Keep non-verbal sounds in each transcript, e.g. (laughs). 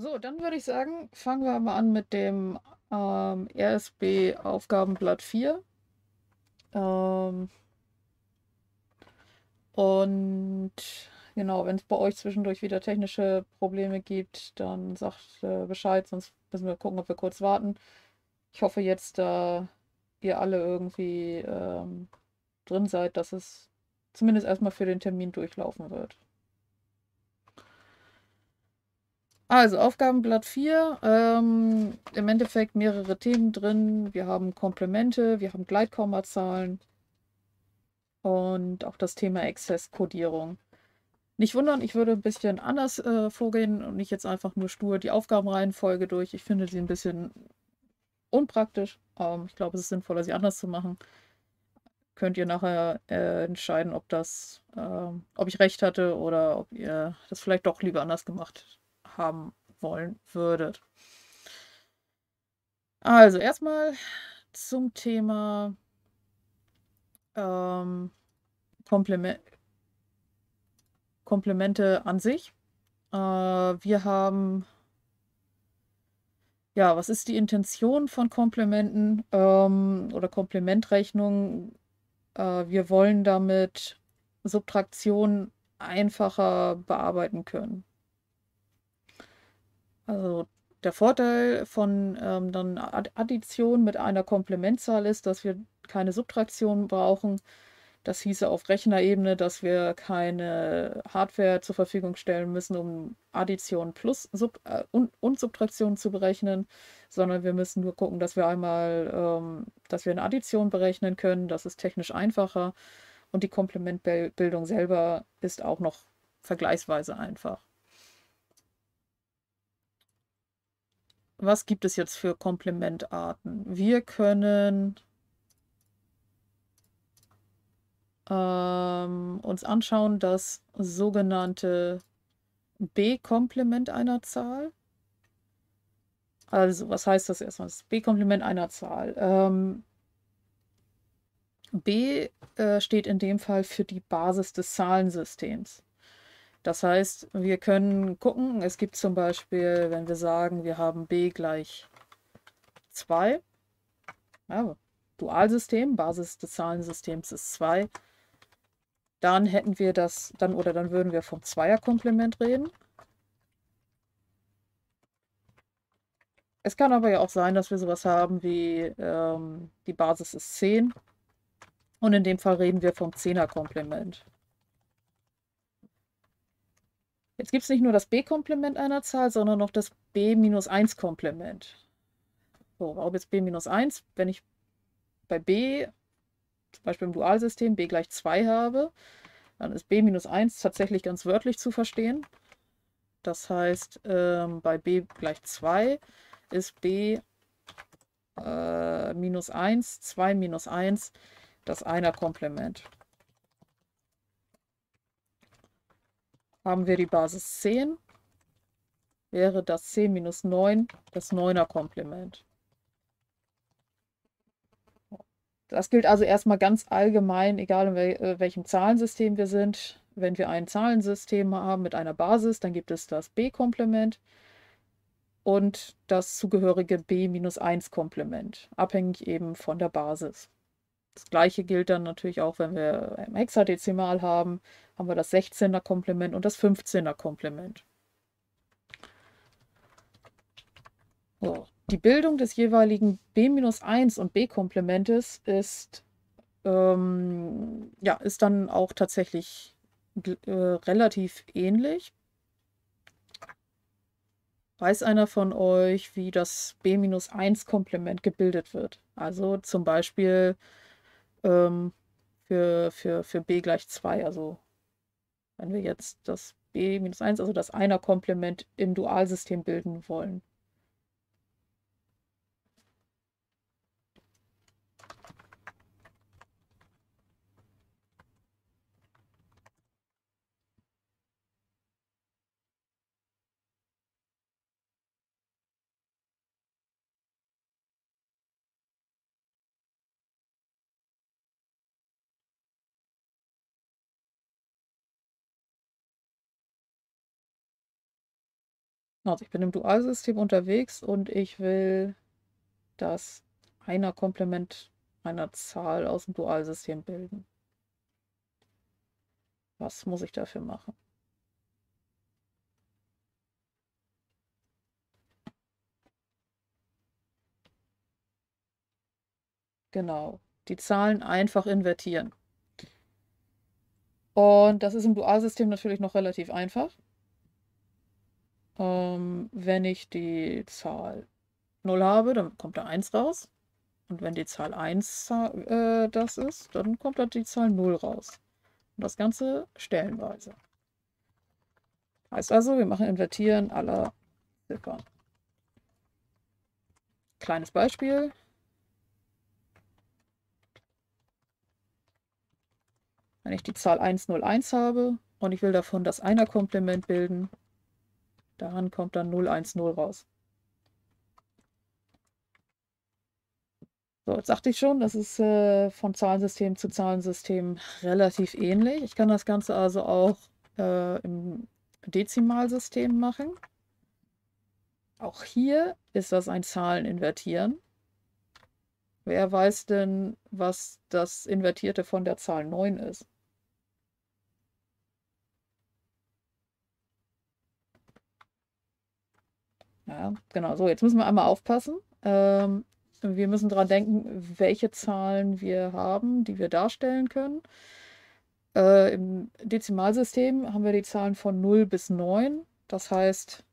So, dann würde ich sagen, fangen wir mal an mit dem ähm, RSB Aufgabenblatt 4. Ähm, und genau, wenn es bei euch zwischendurch wieder technische Probleme gibt, dann sagt äh, Bescheid, sonst müssen wir gucken, ob wir kurz warten. Ich hoffe jetzt, da ihr alle irgendwie ähm, drin seid, dass es zumindest erstmal für den Termin durchlaufen wird. Also Aufgabenblatt 4, ähm, im Endeffekt mehrere Themen drin. Wir haben Komplemente, wir haben Gleitkommazahlen und auch das Thema Exzesskodierung. Nicht wundern, ich würde ein bisschen anders äh, vorgehen und nicht jetzt einfach nur stur die Aufgabenreihenfolge durch. Ich finde sie ein bisschen unpraktisch. Ähm, ich glaube, es ist sinnvoller, sie anders zu machen. Könnt ihr nachher äh, entscheiden, ob das, äh, ob ich recht hatte oder ob ihr das vielleicht doch lieber anders gemacht habt haben wollen würdet. Also erstmal zum Thema ähm, Komplement Komplemente an sich. Äh, wir haben, ja, was ist die Intention von Komplementen ähm, oder Komplementrechnung? Äh, wir wollen damit Subtraktion einfacher bearbeiten können. Also der Vorteil von ähm, dann Addition mit einer Komplementzahl ist, dass wir keine Subtraktion brauchen. Das hieße auf Rechnerebene, dass wir keine Hardware zur Verfügung stellen müssen, um Addition plus Sub äh, und, und, Subtraktion zu berechnen, sondern wir müssen nur gucken, dass wir einmal, ähm, dass wir eine Addition berechnen können. Das ist technisch einfacher und die Komplementbildung selber ist auch noch vergleichsweise einfach. Was gibt es jetzt für Komplementarten? Wir können ähm, uns anschauen, das sogenannte B-Komplement einer Zahl. Also, was heißt das erstmal? Das B-Komplement einer Zahl. Ähm, B äh, steht in dem Fall für die Basis des Zahlensystems. Das heißt, wir können gucken, es gibt zum Beispiel, wenn wir sagen, wir haben b gleich 2, ja, Dualsystem, Basis des Zahlensystems ist 2, dann hätten wir das, dann oder dann würden wir vom Zweierkomplement reden. Es kann aber ja auch sein, dass wir sowas haben wie ähm, die Basis ist 10 und in dem Fall reden wir vom Zehnerkomplement. Jetzt gibt es nicht nur das b-Komplement einer Zahl, sondern noch das b-1-Komplement. So, warum jetzt b-1? Wenn ich bei b, zum Beispiel im Dualsystem, b gleich 2 habe, dann ist b-1 tatsächlich ganz wörtlich zu verstehen. Das heißt, ähm, bei b gleich 2 ist b äh, minus 1, 2 minus 1 das Einer-Komplement. Haben wir die Basis 10, wäre das 10 minus 9 das 9er Komplement. Das gilt also erstmal ganz allgemein, egal in äh, welchem Zahlensystem wir sind. Wenn wir ein Zahlensystem haben mit einer Basis, dann gibt es das B-Komplement und das zugehörige B-1-Komplement, abhängig eben von der Basis. Das gleiche gilt dann natürlich auch, wenn wir ein Hexadezimal haben, haben wir das 16er Komplement und das 15er Komplement. So. Die Bildung des jeweiligen B-1 und B-Komplementes ist, ähm, ja, ist dann auch tatsächlich äh, relativ ähnlich. Weiß einer von euch, wie das B-1-Komplement gebildet wird? Also zum Beispiel ähm, für, für, für b gleich 2. Also wenn wir jetzt das b minus 1, also das Einer-Komplement im Dualsystem bilden wollen. Also ich bin im Dualsystem unterwegs und ich will das Einer-Komplement einer Zahl aus dem Dualsystem bilden. Was muss ich dafür machen? Genau, die Zahlen einfach invertieren. Und das ist im Dualsystem natürlich noch relativ einfach. Ähm, wenn ich die Zahl 0 habe, dann kommt da 1 raus. Und wenn die Zahl 1 äh, das ist, dann kommt da die Zahl 0 raus. Und das Ganze stellenweise. Heißt also, wir machen Invertieren aller Ziffern. Kleines Beispiel. Wenn ich die Zahl 101 habe und ich will davon das Einer-Komplement bilden, daran kommt dann 010 raus. So, jetzt sagte ich schon, das ist äh, von Zahlensystem zu Zahlensystem relativ ähnlich. Ich kann das Ganze also auch äh, im Dezimalsystem machen. Auch hier ist das ein Zahleninvertieren. Wer weiß denn, was das Invertierte von der Zahl 9 ist? Ja, genau. So, jetzt müssen wir einmal aufpassen. Ähm, wir müssen daran denken, welche Zahlen wir haben, die wir darstellen können. Äh, Im Dezimalsystem haben wir die Zahlen von 0 bis 9. Das heißt,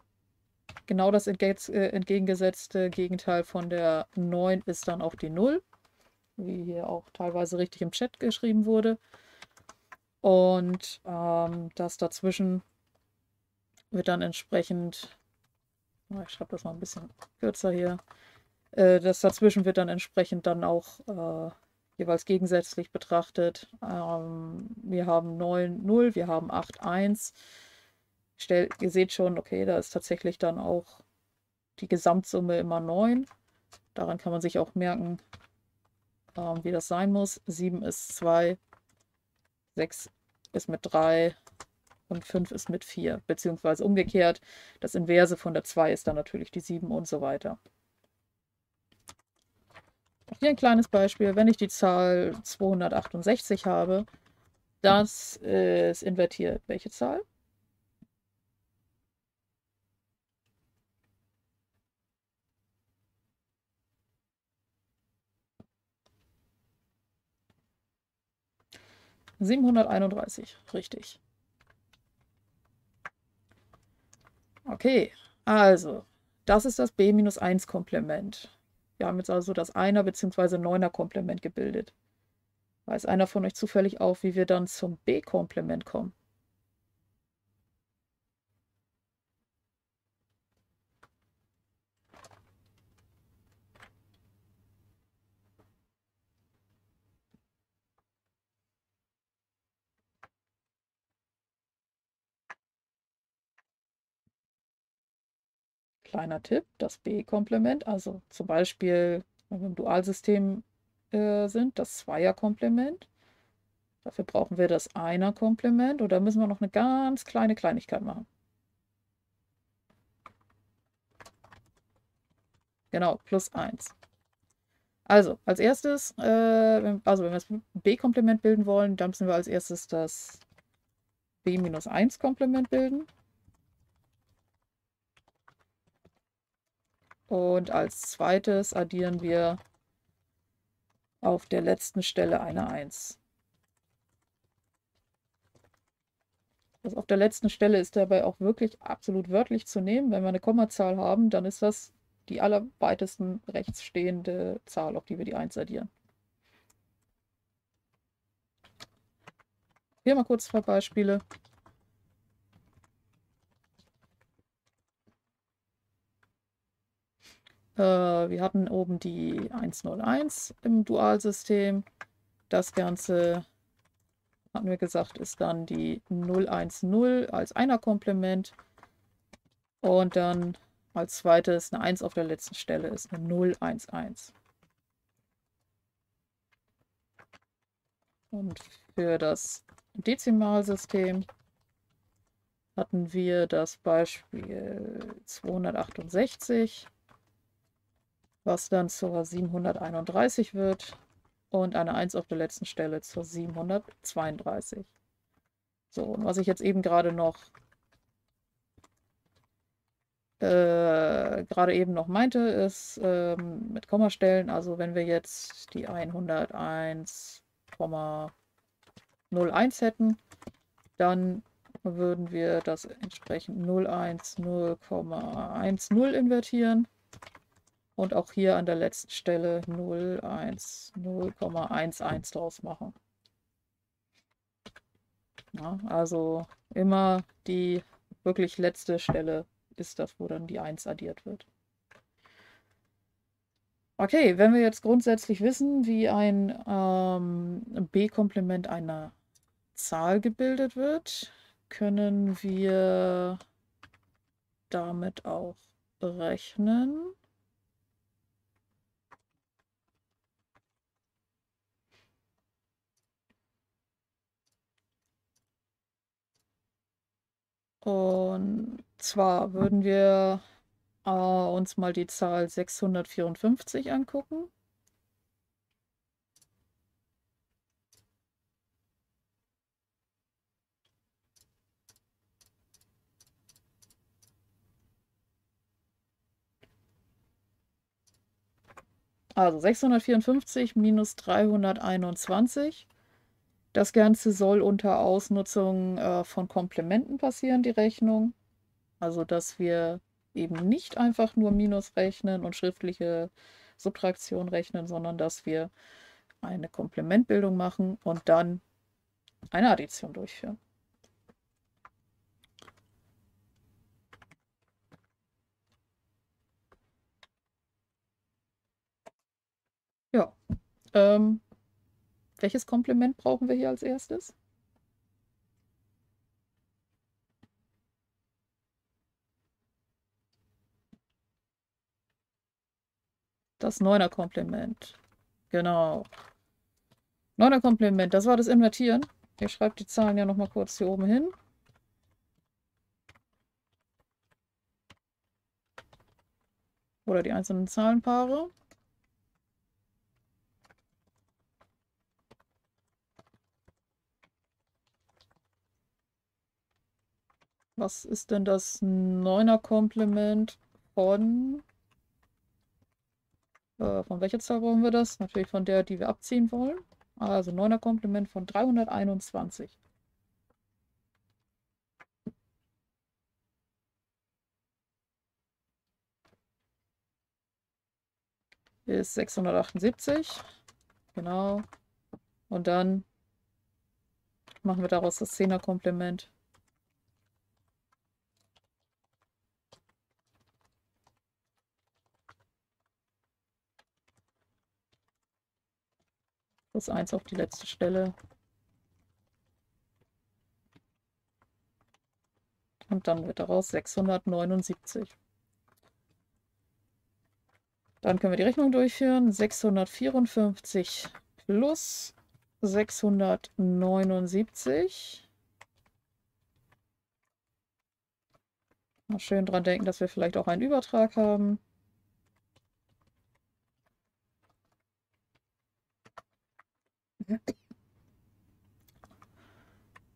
genau das entge äh, entgegengesetzte Gegenteil von der 9 ist dann auch die 0, wie hier auch teilweise richtig im Chat geschrieben wurde. Und ähm, das dazwischen wird dann entsprechend ich schreibe das mal ein bisschen kürzer hier. Äh, das dazwischen wird dann entsprechend dann auch äh, jeweils gegensätzlich betrachtet. Ähm, wir haben 9, 0, wir haben 8, 1. Stell, ihr seht schon, okay, da ist tatsächlich dann auch die Gesamtsumme immer 9. Daran kann man sich auch merken, ähm, wie das sein muss. 7 ist 2, 6 ist mit 3, und 5 ist mit 4, beziehungsweise umgekehrt. Das Inverse von der 2 ist dann natürlich die 7 und so weiter. Hier ein kleines Beispiel. Wenn ich die Zahl 268 habe, das ist invertiert. Welche Zahl? Siebenhunderteinunddreißig, richtig. Okay, also, das ist das B-1-Komplement. Wir haben jetzt also das Einer- bzw. Neuner-Komplement gebildet. Weiß einer von euch zufällig auch, wie wir dann zum B-Komplement kommen? Kleiner Tipp, das B-Komplement, also zum Beispiel, wenn wir im Dualsystem äh, sind, das Zweier-Komplement. Dafür brauchen wir das Einer-Komplement oder müssen wir noch eine ganz kleine Kleinigkeit machen. Genau, plus 1. Also, als erstes, äh, also wenn wir das B-Komplement bilden wollen, dann müssen wir als erstes das B-1-Komplement bilden. Und als zweites addieren wir auf der letzten Stelle eine 1. Das auf der letzten Stelle ist dabei auch wirklich absolut wörtlich zu nehmen. Wenn wir eine Kommazahl haben, dann ist das die allerweitesten rechts stehende Zahl, auf die wir die 1 addieren. Hier mal kurz zwei Beispiele. Äh, wir hatten oben die 101 im Dualsystem. Das Ganze, hatten wir gesagt, ist dann die 010 als Einer-Komplement. Und dann als zweites eine 1 auf der letzten Stelle ist eine 011. Und für das Dezimalsystem hatten wir das Beispiel 268, was dann zur 731 wird und eine 1 auf der letzten Stelle zur 732. So, und was ich jetzt eben gerade noch äh, gerade eben noch meinte, ist ähm, mit Kommastellen, also wenn wir jetzt die 101,01 hätten, dann würden wir das entsprechend 01 0,10 invertieren und auch hier an der letzten Stelle 01 0,11 draus machen. Ja, also immer die wirklich letzte Stelle ist das, wo dann die 1 addiert wird. Okay, wenn wir jetzt grundsätzlich wissen, wie ein ähm, B-Komplement einer Zahl gebildet wird, können wir damit auch berechnen. Und zwar würden wir äh, uns mal die Zahl 654 angucken. Also 654 minus 321. Das Ganze soll unter Ausnutzung äh, von Komplementen passieren, die Rechnung. Also, dass wir eben nicht einfach nur Minus rechnen und schriftliche Subtraktion rechnen, sondern dass wir eine Komplementbildung machen und dann eine Addition durchführen. Ja. Ähm, welches Komplement brauchen wir hier als erstes? Das Neuner-Komplement. Genau. Neuner-Komplement, das war das Invertieren. Ihr schreibt die Zahlen ja nochmal kurz hier oben hin. Oder die einzelnen Zahlenpaare. Was ist denn das Neuner-Komplement von äh, von welcher Zahl brauchen wir das? Natürlich von der, die wir abziehen wollen. Also 9er Komplement von 321. Ist 678. Genau. Und dann machen wir daraus das 10er Plus 1 auf die letzte Stelle. Und dann wird daraus 679. Dann können wir die Rechnung durchführen. 654 plus 679. Mal schön dran denken, dass wir vielleicht auch einen Übertrag haben.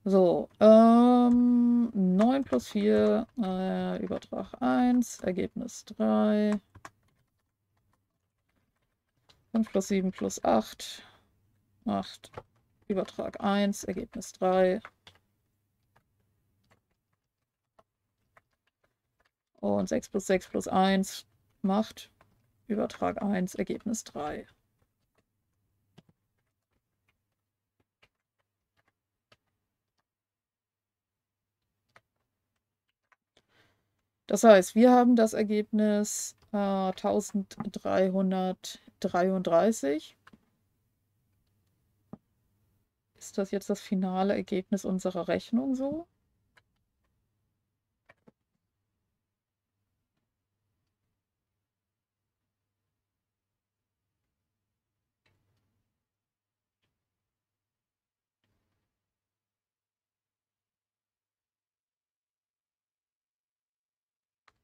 So, ähm, 9 plus 4, äh, Übertrag 1, Ergebnis 3. 5 plus 7 plus 8, 8, Übertrag 1, Ergebnis 3. Und 6 plus 6 plus 1 macht Übertrag 1, Ergebnis 3. Das heißt, wir haben das Ergebnis äh, 1333. Ist das jetzt das finale Ergebnis unserer Rechnung so?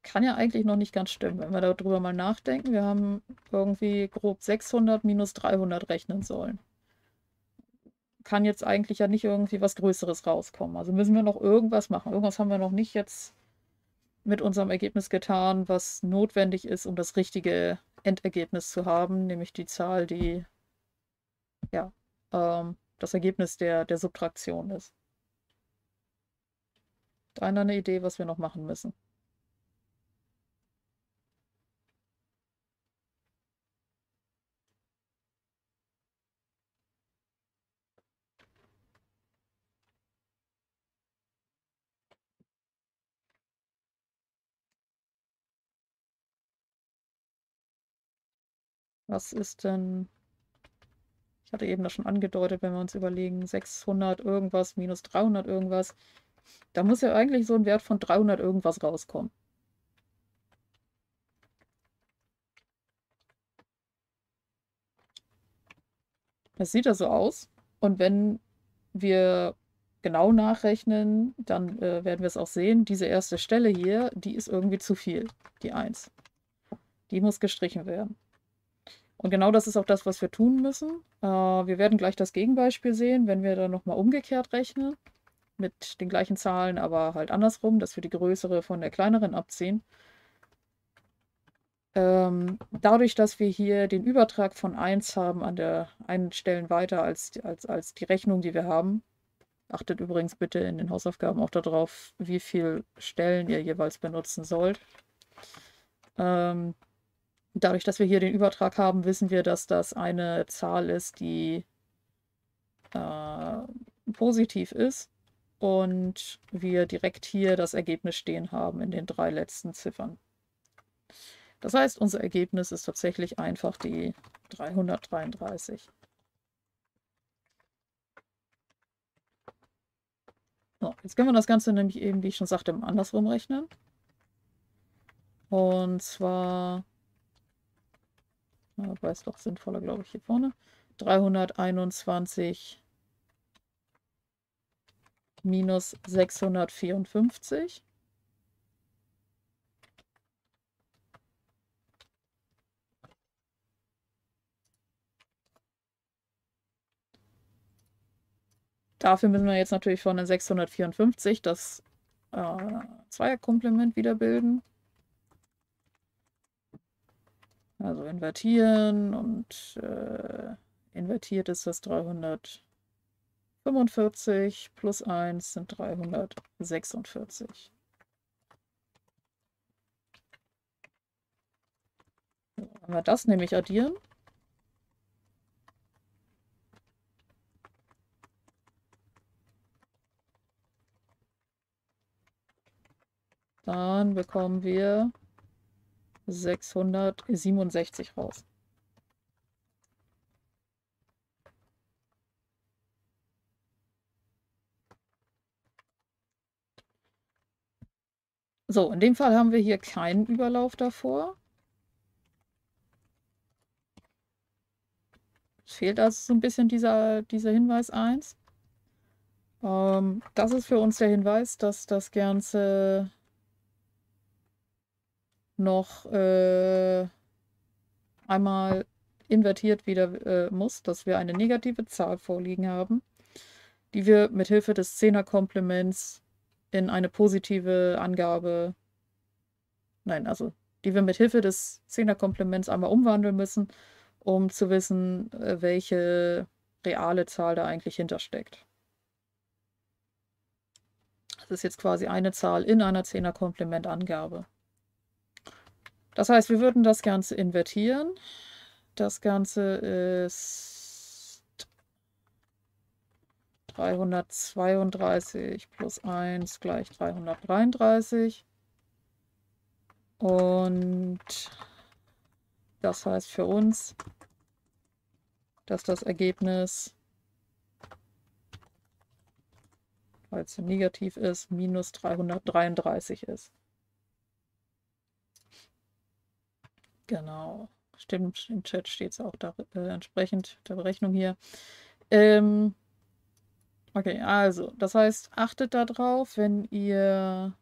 Kann ja eigentlich noch nicht ganz stimmen, wenn wir darüber mal nachdenken. Wir haben irgendwie grob 600 minus 300 rechnen sollen. Kann jetzt eigentlich ja nicht irgendwie was Größeres rauskommen. Also müssen wir noch irgendwas machen. Irgendwas haben wir noch nicht jetzt mit unserem Ergebnis getan, was notwendig ist, um das richtige Endergebnis zu haben, nämlich die Zahl, die ja ähm, das Ergebnis der, der Subtraktion ist. Da eine Idee, was wir noch machen müssen. Was ist denn, ich hatte eben das schon angedeutet, wenn wir uns überlegen, 600 irgendwas minus 300 irgendwas, da muss ja eigentlich so ein Wert von 300 irgendwas rauskommen. Das sieht ja so aus. Und wenn wir genau nachrechnen, dann äh, werden wir es auch sehen. Diese erste Stelle hier, die ist irgendwie zu viel, die 1. Die muss gestrichen werden. Und genau das ist auch das, was wir tun müssen. Äh, wir werden gleich das Gegenbeispiel sehen, wenn wir dann nochmal umgekehrt rechnen. Mit den gleichen Zahlen, aber halt andersrum, dass wir die größere von der kleineren abziehen. Ähm, dadurch, dass wir hier den Übertrag von 1 haben an der einen Stelle weiter als, als, als die Rechnung, die wir haben. Achtet übrigens bitte in den Hausaufgaben auch darauf, wie viele Stellen ihr jeweils benutzen sollt. Ähm, Dadurch, dass wir hier den Übertrag haben, wissen wir, dass das eine Zahl ist, die äh, positiv ist und wir direkt hier das Ergebnis stehen haben in den drei letzten Ziffern. Das heißt, unser Ergebnis ist tatsächlich einfach die 333. So, jetzt können wir das Ganze nämlich eben, wie ich schon sagte, andersrum rechnen. Und zwar aber ist doch sinnvoller, glaube ich, hier vorne. 321 minus 654. Dafür müssen wir jetzt natürlich von den 654 das äh, Zweierkomplement wieder bilden. Also invertieren und äh, invertiert ist das 345 plus 1 sind 346. So, wenn wir das nämlich addieren, dann bekommen wir 667 raus. So, in dem Fall haben wir hier keinen Überlauf davor. Es fehlt also so ein bisschen dieser, dieser Hinweis 1. Ähm, das ist für uns der Hinweis, dass das Ganze noch äh, einmal invertiert wieder äh, muss, dass wir eine negative Zahl vorliegen haben, die wir mit Hilfe des Zehnerkomplements in eine positive Angabe, nein, also die wir mit Hilfe des Zehnerkomplements einmal umwandeln müssen, um zu wissen, äh, welche reale Zahl da eigentlich hintersteckt. Das ist jetzt quasi eine Zahl in einer Zehnerkomplementangabe. Das heißt, wir würden das Ganze invertieren. Das Ganze ist 332 plus 1 gleich 333. Und das heißt für uns, dass das Ergebnis, weil es negativ ist, minus 333 ist. Genau. Stimmt, im Chat steht es auch da, äh, entsprechend der Berechnung hier. Ähm, okay, also, das heißt, achtet darauf, wenn ihr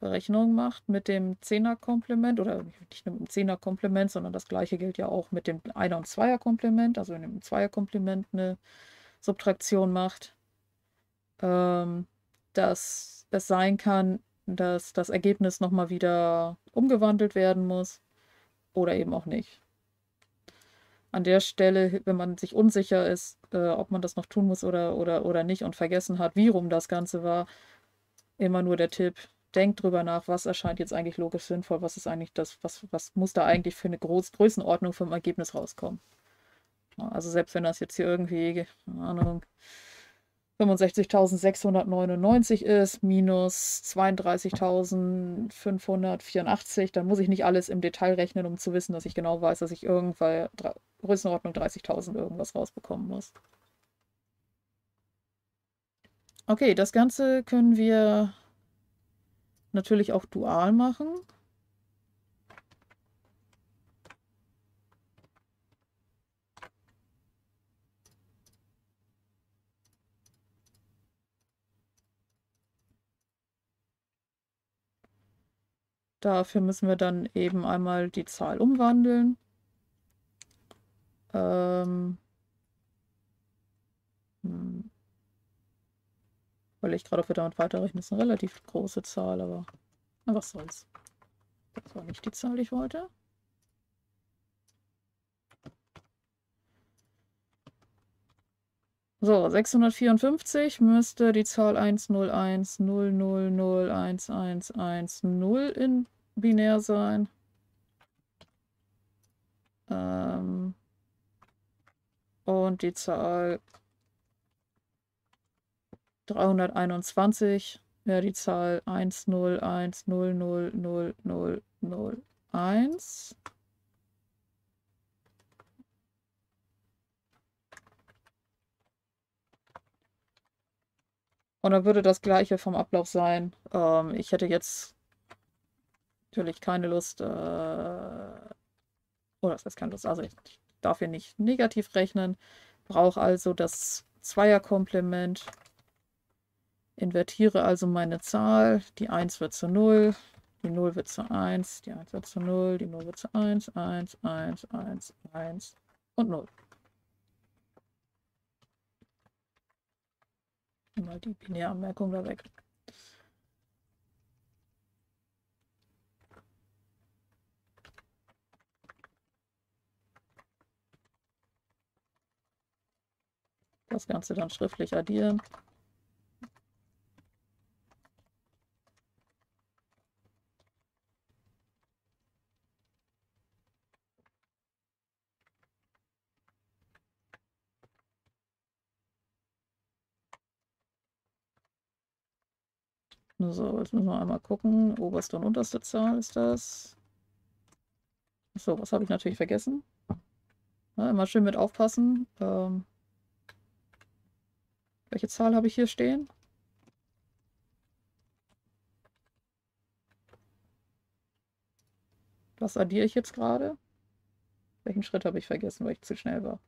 Berechnung macht mit dem 10er-Komplement oder nicht nur mit dem 10er-Komplement, sondern das gleiche gilt ja auch mit dem 1er- und 2er-Komplement, also wenn im 2er-Komplement eine Subtraktion macht, ähm, dass es sein kann, dass das Ergebnis nochmal wieder umgewandelt werden muss oder eben auch nicht. An der Stelle, wenn man sich unsicher ist, äh, ob man das noch tun muss oder, oder, oder nicht und vergessen hat, wie rum das Ganze war, immer nur der Tipp, denkt drüber nach, was erscheint jetzt eigentlich logisch sinnvoll, was ist eigentlich das, was, was muss da eigentlich für eine Groß Größenordnung vom Ergebnis rauskommen. Also selbst wenn das jetzt hier irgendwie, keine Ahnung, 65.699 ist minus 32.584, dann muss ich nicht alles im Detail rechnen, um zu wissen, dass ich genau weiß, dass ich irgendwann Größenordnung 30.000 irgendwas rausbekommen muss. Okay, das Ganze können wir natürlich auch dual machen. Dafür müssen wir dann eben einmal die Zahl umwandeln. Ähm, hm. Weil ich gerade, ob wir damit weiterrechnen, ist eine relativ große Zahl, aber was soll's. Das war nicht die Zahl, die ich wollte. So, 654 müsste die Zahl 10100011110 in binär sein. Ähm und die Zahl 321 wäre die Zahl 101000001. Und dann würde das gleiche vom Ablauf sein. Ähm, ich hätte jetzt natürlich keine Lust, äh, oder das heißt keine Lust, also ich darf hier nicht negativ rechnen, brauche also das Zweierkomplement, invertiere also meine Zahl, die 1 wird zu 0, die 0 wird zu 1, die 1 wird zu 0, die 0 wird zu 1, 1, 1, 1, 1 und 0. Mal die Binäranmerkung da weg. Das Ganze dann schriftlich addieren. So, jetzt müssen wir einmal gucken. Oberste und unterste Zahl ist das. So, was habe ich natürlich vergessen? Ja, immer schön mit aufpassen. Ähm, welche Zahl habe ich hier stehen? Was addiere ich jetzt gerade? Welchen Schritt habe ich vergessen, weil ich zu schnell war?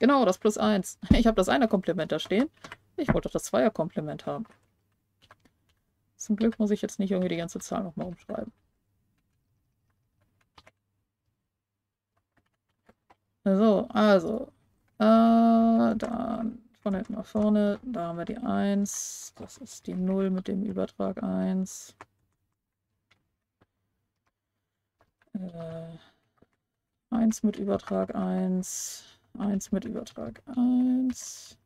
Genau, das plus 1. (laughs) Ich habe das Einer-Komplement da stehen. Ich wollte doch das Zweier-Komplement haben. Zum Glück muss ich jetzt nicht irgendwie die ganze Zahl nochmal umschreiben. So, also. Äh, dann von hinten nach vorne. Da haben wir die 1. Das ist die 0 mit dem Übertrag 1. Äh, 1 mit Übertrag 1. 1 mit Übertrag 1.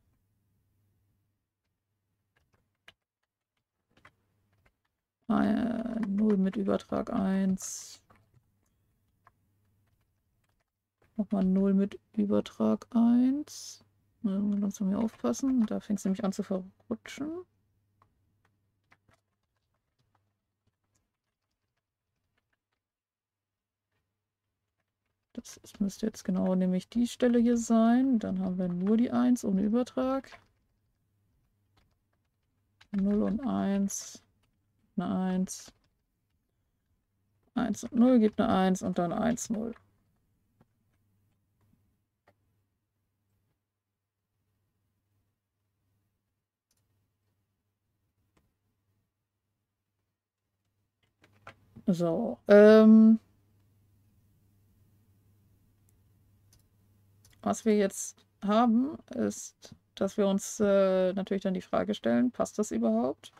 Äh, 0 mit Übertrag 1. Nochmal 0 mit Übertrag 1. Langsam hier aufpassen. Da fängt es nämlich an zu verrutschen. jetzt? Es müsste jetzt genau nämlich die Stelle hier sein. Dann haben wir nur die 1 ohne Übertrag. 0 und 1. Eine 1. 1 und 0 gibt eine 1 und dann 1, 0. So, ähm, was wir jetzt haben, ist, dass wir uns äh, natürlich dann die Frage stellen, passt das überhaupt?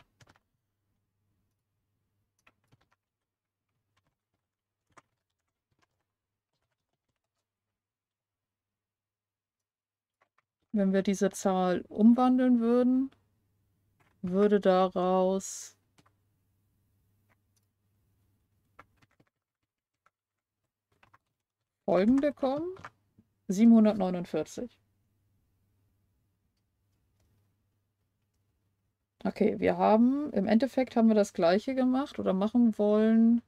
Wenn wir diese Zahl umwandeln würden, würde daraus folgende kommen. 749. Okay, wir haben, im Endeffekt haben wir das gleiche gemacht oder machen wollen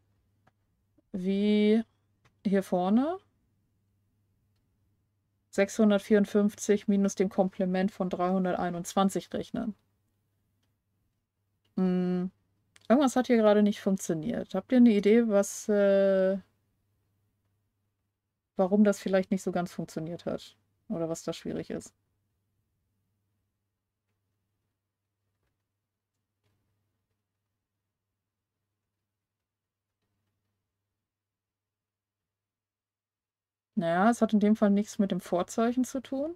wie hier vorne. 654 minus dem Komplement von 321 rechnen. Hm. Irgendwas hat hier gerade nicht funktioniert. Habt ihr eine Idee, was, äh, warum das vielleicht nicht so ganz funktioniert hat? Oder was da schwierig ist? Naja, es hat in dem Fall nichts mit dem Vorzeichen zu tun.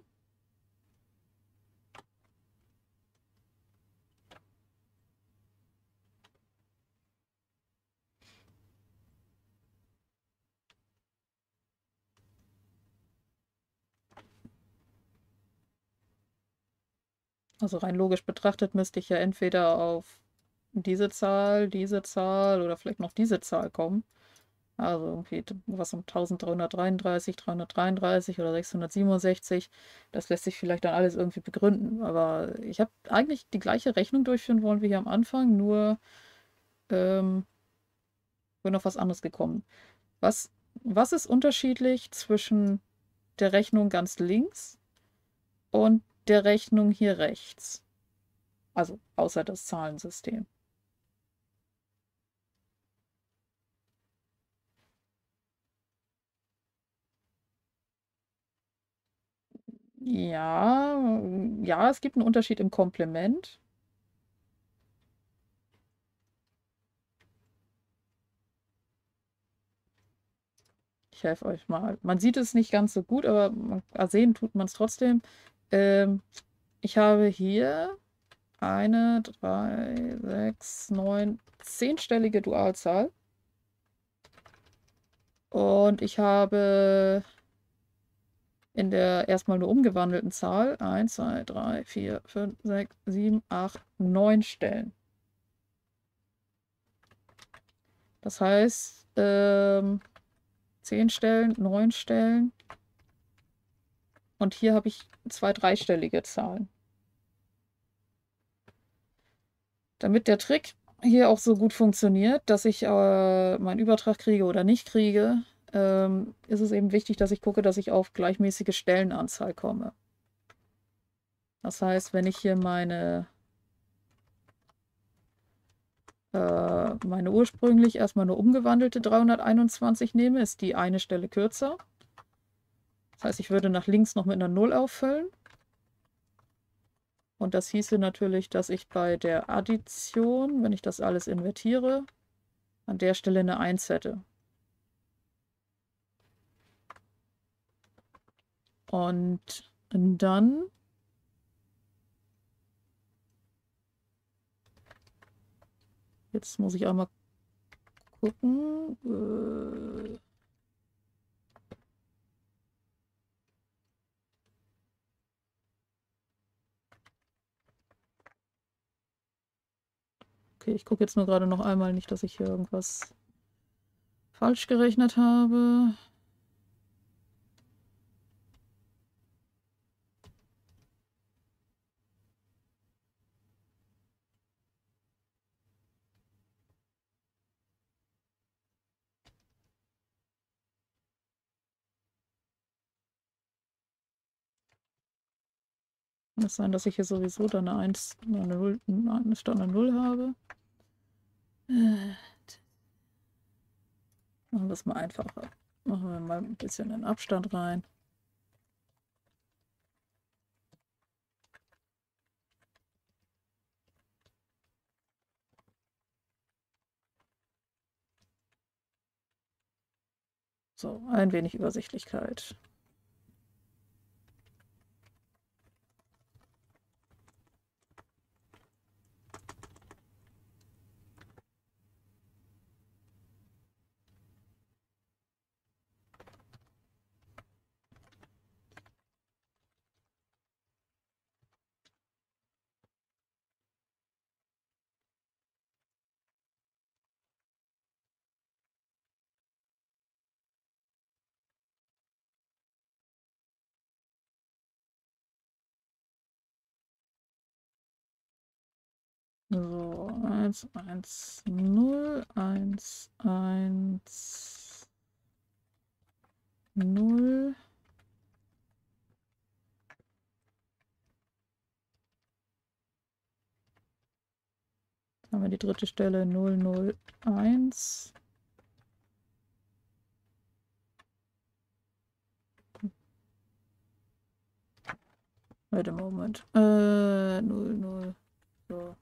Also rein logisch betrachtet müsste ich ja entweder auf diese Zahl, diese Zahl oder vielleicht noch diese Zahl kommen. Also irgendwie was um 1333, 333 oder 667. Das lässt sich vielleicht dann alles irgendwie begründen. Aber ich habe eigentlich die gleiche Rechnung durchführen wollen wie hier am Anfang, nur ähm, bin auf was anderes gekommen. Was, was ist unterschiedlich zwischen der Rechnung ganz links und der Rechnung hier rechts? Also außer das Zahlensystem. Ja, ja, es gibt einen Unterschied im Komplement. Ich helfe euch mal. Man sieht es nicht ganz so gut, aber sehen tut man es trotzdem. Ähm, ich habe hier eine, drei, sechs, neun, zehnstellige Dualzahl. Und ich habe in der erstmal nur umgewandelten Zahl 1, 2, 3, 4, 5, 6, 7, 8, 9 Stellen. Das heißt, ähm, 10 Stellen, 9 Stellen. Und hier habe ich zwei dreistellige Zahlen. Damit der Trick hier auch so gut funktioniert, dass ich äh, meinen Übertrag kriege oder nicht kriege, ähm, ist es eben wichtig, dass ich gucke, dass ich auf gleichmäßige Stellenanzahl komme. Das heißt, wenn ich hier meine, äh, meine ursprünglich erstmal nur umgewandelte 321 nehme, ist die eine Stelle kürzer. Das heißt, ich würde nach links noch mit einer 0 auffüllen. Und das hieße natürlich, dass ich bei der Addition, wenn ich das alles invertiere, an der Stelle eine 1 hätte. Und dann Jetzt muss ich einmal gucken. Äh okay, ich gucke jetzt nur gerade noch einmal nicht, dass ich hier irgendwas falsch gerechnet habe. Kann sein, dass ich hier sowieso dann eine 1, eine 0, eine statt eine 0 habe? Machen wir es mal einfacher. Machen wir mal ein bisschen den Abstand rein. So, ein wenig Übersichtlichkeit. So, 1, 1, 0, 1, 1, 0. Dann haben wir die dritte Stelle 0, 0, 1. Wait a moment. Äh, 0, 0. So.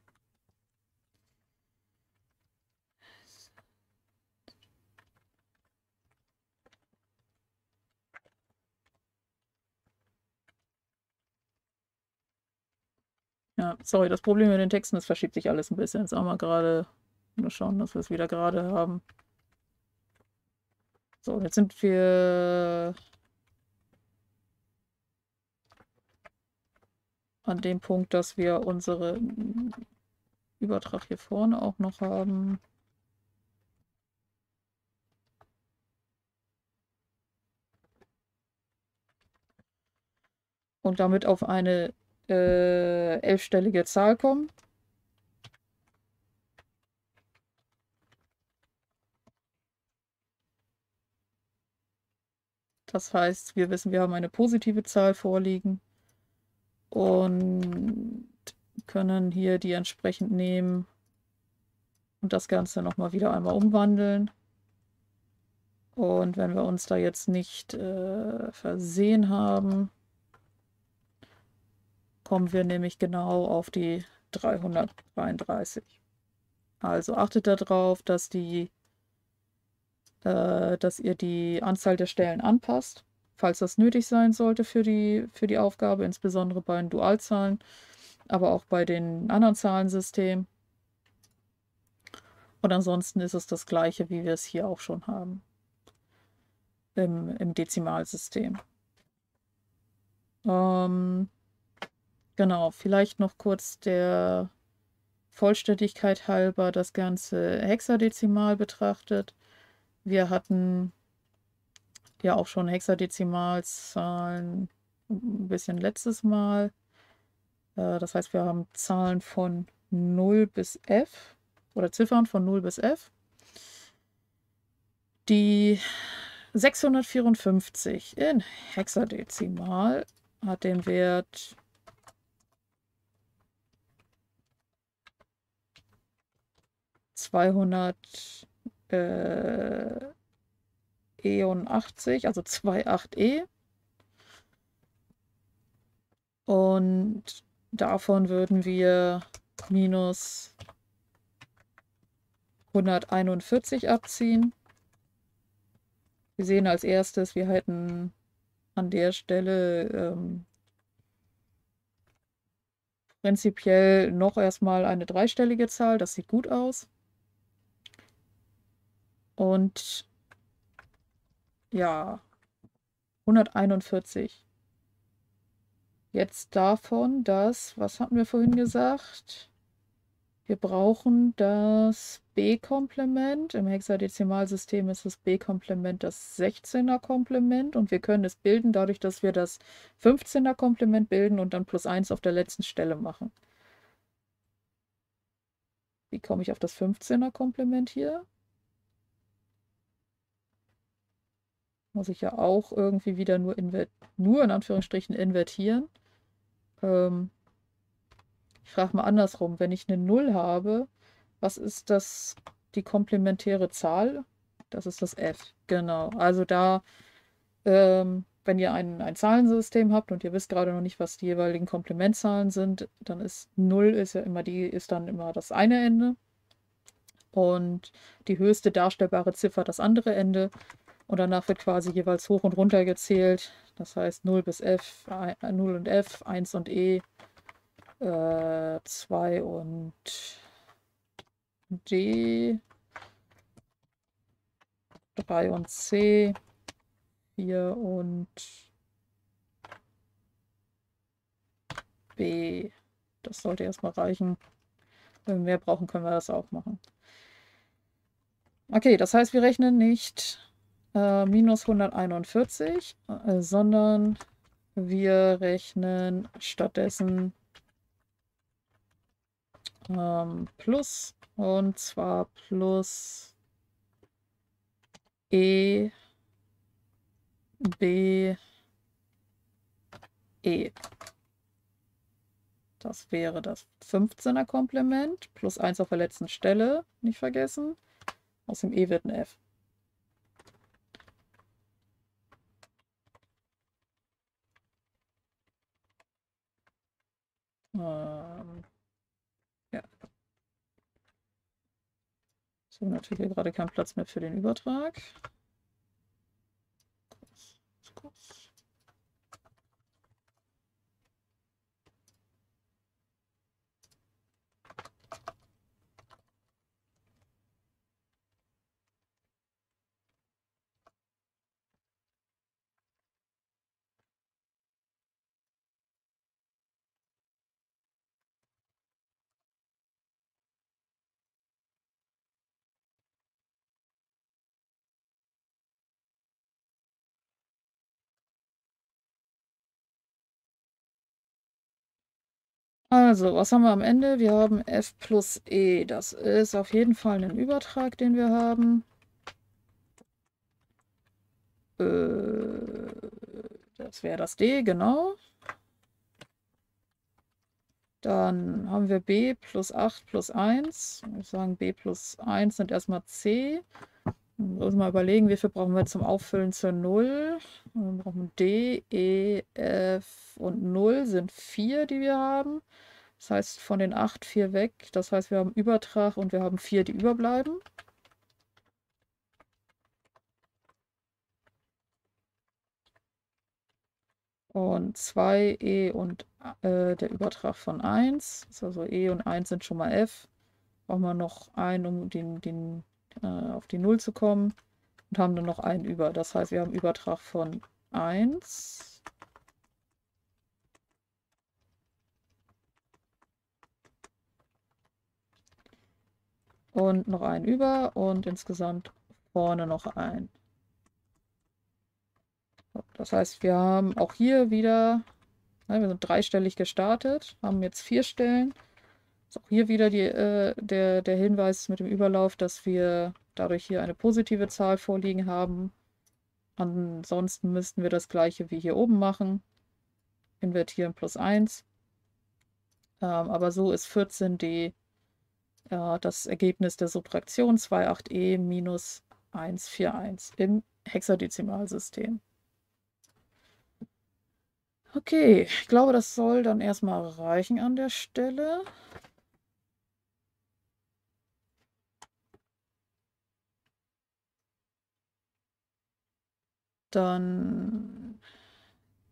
Ja, sorry, das Problem mit den Texten, das verschiebt sich alles ein bisschen. Jetzt auch mal gerade nur schauen, dass wir es wieder gerade haben. So, jetzt sind wir an dem Punkt, dass wir unsere Übertrag hier vorne auch noch haben. Und damit auf eine äh, elfstellige Zahl kommen. Das heißt, wir wissen, wir haben eine positive Zahl vorliegen und können hier die entsprechend nehmen und das Ganze nochmal wieder einmal umwandeln. Und wenn wir uns da jetzt nicht äh, versehen haben, kommen wir nämlich genau auf die 333. Also achtet darauf, dass, die, äh, dass ihr die Anzahl der Stellen anpasst, falls das nötig sein sollte für die, für die Aufgabe, insbesondere bei den Dualzahlen, aber auch bei den anderen Zahlensystemen. Und ansonsten ist es das gleiche, wie wir es hier auch schon haben im, im Dezimalsystem. Ähm, Genau, vielleicht noch kurz der Vollständigkeit halber das Ganze hexadezimal betrachtet. Wir hatten ja auch schon Hexadezimalzahlen ein bisschen letztes Mal. Äh, das heißt, wir haben Zahlen von 0 bis f oder Ziffern von 0 bis f. Die 654 in Hexadezimal hat den Wert 200 äh, E80, also 28E. Und davon würden wir minus 141 abziehen. Wir sehen als erstes, wir hätten an der Stelle ähm, prinzipiell noch erstmal eine dreistellige Zahl. Das sieht gut aus. Und ja, 141. Jetzt davon das, was hatten wir vorhin gesagt? Wir brauchen das B-Komplement. Im Hexadezimalsystem ist das B-Komplement das 16er Komplement und wir können es bilden dadurch, dass wir das 15er Komplement bilden und dann plus 1 auf der letzten Stelle machen. Wie komme ich auf das 15er Komplement hier? Muss ich ja auch irgendwie wieder nur, nur in Anführungsstrichen invertieren. Ähm ich frage mal andersrum, wenn ich eine 0 habe, was ist das, die komplementäre Zahl? Das ist das f, genau. Also da, ähm, wenn ihr ein, ein Zahlensystem habt und ihr wisst gerade noch nicht, was die jeweiligen Komplementzahlen sind, dann ist 0 ist ja immer die, ist dann immer das eine Ende und die höchste darstellbare Ziffer das andere Ende. Und danach wird quasi jeweils hoch und runter gezählt. Das heißt 0 bis F, 0 und F, 1 und E, äh, 2 und D, 3 und C, 4 und B. Das sollte erstmal reichen. Wenn wir mehr brauchen, können wir das auch machen. Okay, das heißt, wir rechnen nicht äh, minus 141, äh, sondern wir rechnen stattdessen ähm, plus und zwar plus E B E. Das wäre das 15er Komplement plus 1 auf der letzten Stelle, nicht vergessen. Aus dem E wird ein F. Ähm, ja. So, natürlich gerade kein Platz mehr für den Übertrag. Kurz, kurz. Also, was haben wir am Ende? Wir haben f plus e. Das ist auf jeden Fall ein Übertrag, den wir haben. Äh, das wäre das d, genau. Dann haben wir b plus 8 plus 1. Ich sagen, b plus 1 sind erstmal c. Wir mal überlegen, wie viel brauchen wir zum Auffüllen zur 0. Dann brauchen D, E, F und 0 sind 4, die wir haben. Das heißt, von den 8 4 weg. Das heißt, wir haben Übertrag und wir haben 4, die überbleiben. Und 2 E und äh, der Übertrag von 1. Also E und 1 sind schon mal F. Brauchen wir noch einen, um den, den äh, auf die 0 zu kommen und haben dann noch einen über. Das heißt, wir haben Übertrag von 1. Und noch einen über und insgesamt vorne noch ein. Das heißt, wir haben auch hier wieder, wir sind dreistellig gestartet, haben jetzt vier Stellen. Auch hier wieder die, äh, der, der Hinweis mit dem Überlauf, dass wir dadurch hier eine positive Zahl vorliegen haben. Ansonsten müssten wir das gleiche wie hier oben machen. Invertieren plus 1. Ähm, aber so ist 14d äh, das Ergebnis der Subtraktion 28e minus 141 im Hexadezimalsystem. Okay, ich glaube, das soll dann erstmal reichen an der Stelle. Dann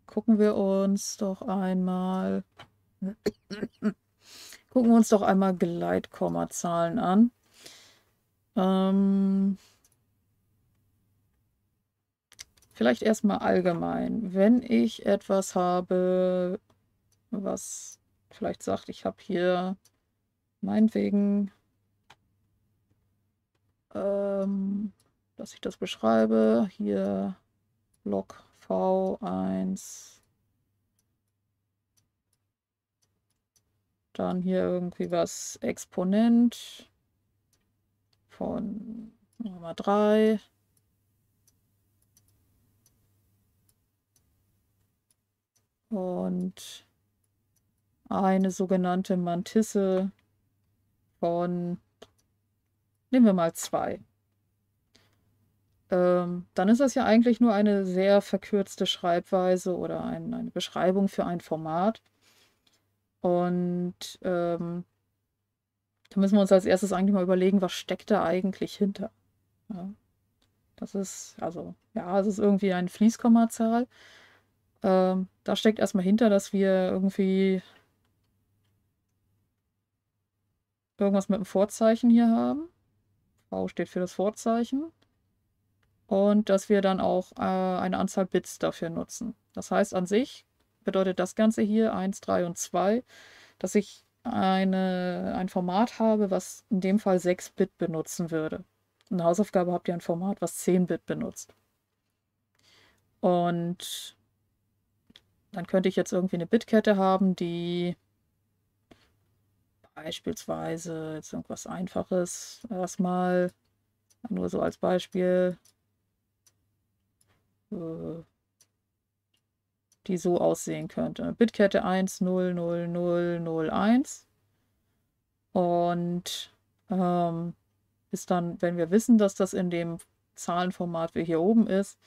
gucken wir uns doch einmal gucken wir uns doch einmal Gleitkommazahlen an. Ähm, vielleicht erstmal allgemein. Wenn ich etwas habe, was vielleicht sagt, ich habe hier meinetwegen ähm, dass ich das beschreibe. Hier Block V1. Dann hier irgendwie was Exponent von Nummer 3. Und eine sogenannte Mantisse von, nehmen wir mal 2 ähm, dann ist das ja eigentlich nur eine sehr verkürzte Schreibweise oder ein, eine Beschreibung für ein Format. Und ähm, da müssen wir uns als erstes eigentlich mal überlegen, was steckt da eigentlich hinter. Ja. Das ist, also, ja, es ist irgendwie eine Fließkommazahl. Ähm, da steckt erstmal hinter, dass wir irgendwie irgendwas mit dem Vorzeichen hier haben. V steht für das Vorzeichen. Und dass wir dann auch äh, eine Anzahl Bits dafür nutzen. Das heißt, an sich bedeutet das Ganze hier 1, 3 und 2, dass ich eine, ein Format habe, was in dem Fall 6-Bit benutzen würde. In der Hausaufgabe habt ihr ein Format, was 10-Bit benutzt. Und dann könnte ich jetzt irgendwie eine Bitkette haben, die beispielsweise jetzt irgendwas Einfaches erstmal, nur so als Beispiel, die so aussehen könnte. Bitkette 1, 0, 0, 0, 0, 1. Und ähm, ist dann, wenn wir wissen, dass das in dem Zahlenformat wie hier oben ist,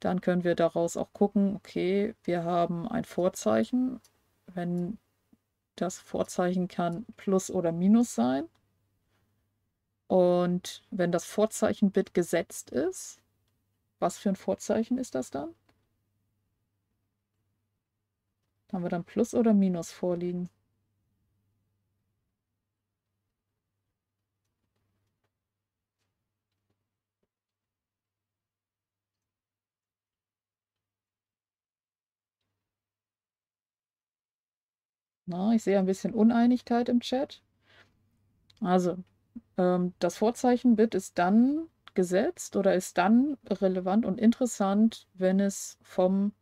dann können wir daraus auch gucken, okay, wir haben ein Vorzeichen. Wenn das Vorzeichen kann Plus oder Minus sein. Und wenn das Vorzeichenbit gesetzt ist, was für ein Vorzeichen ist das dann? Haben wir dann Plus oder Minus vorliegen? Na, ich sehe ein bisschen Uneinigkeit im Chat. Also, ähm, das Vorzeichenbit ist dann gesetzt oder ist dann relevant und interessant, wenn es vom,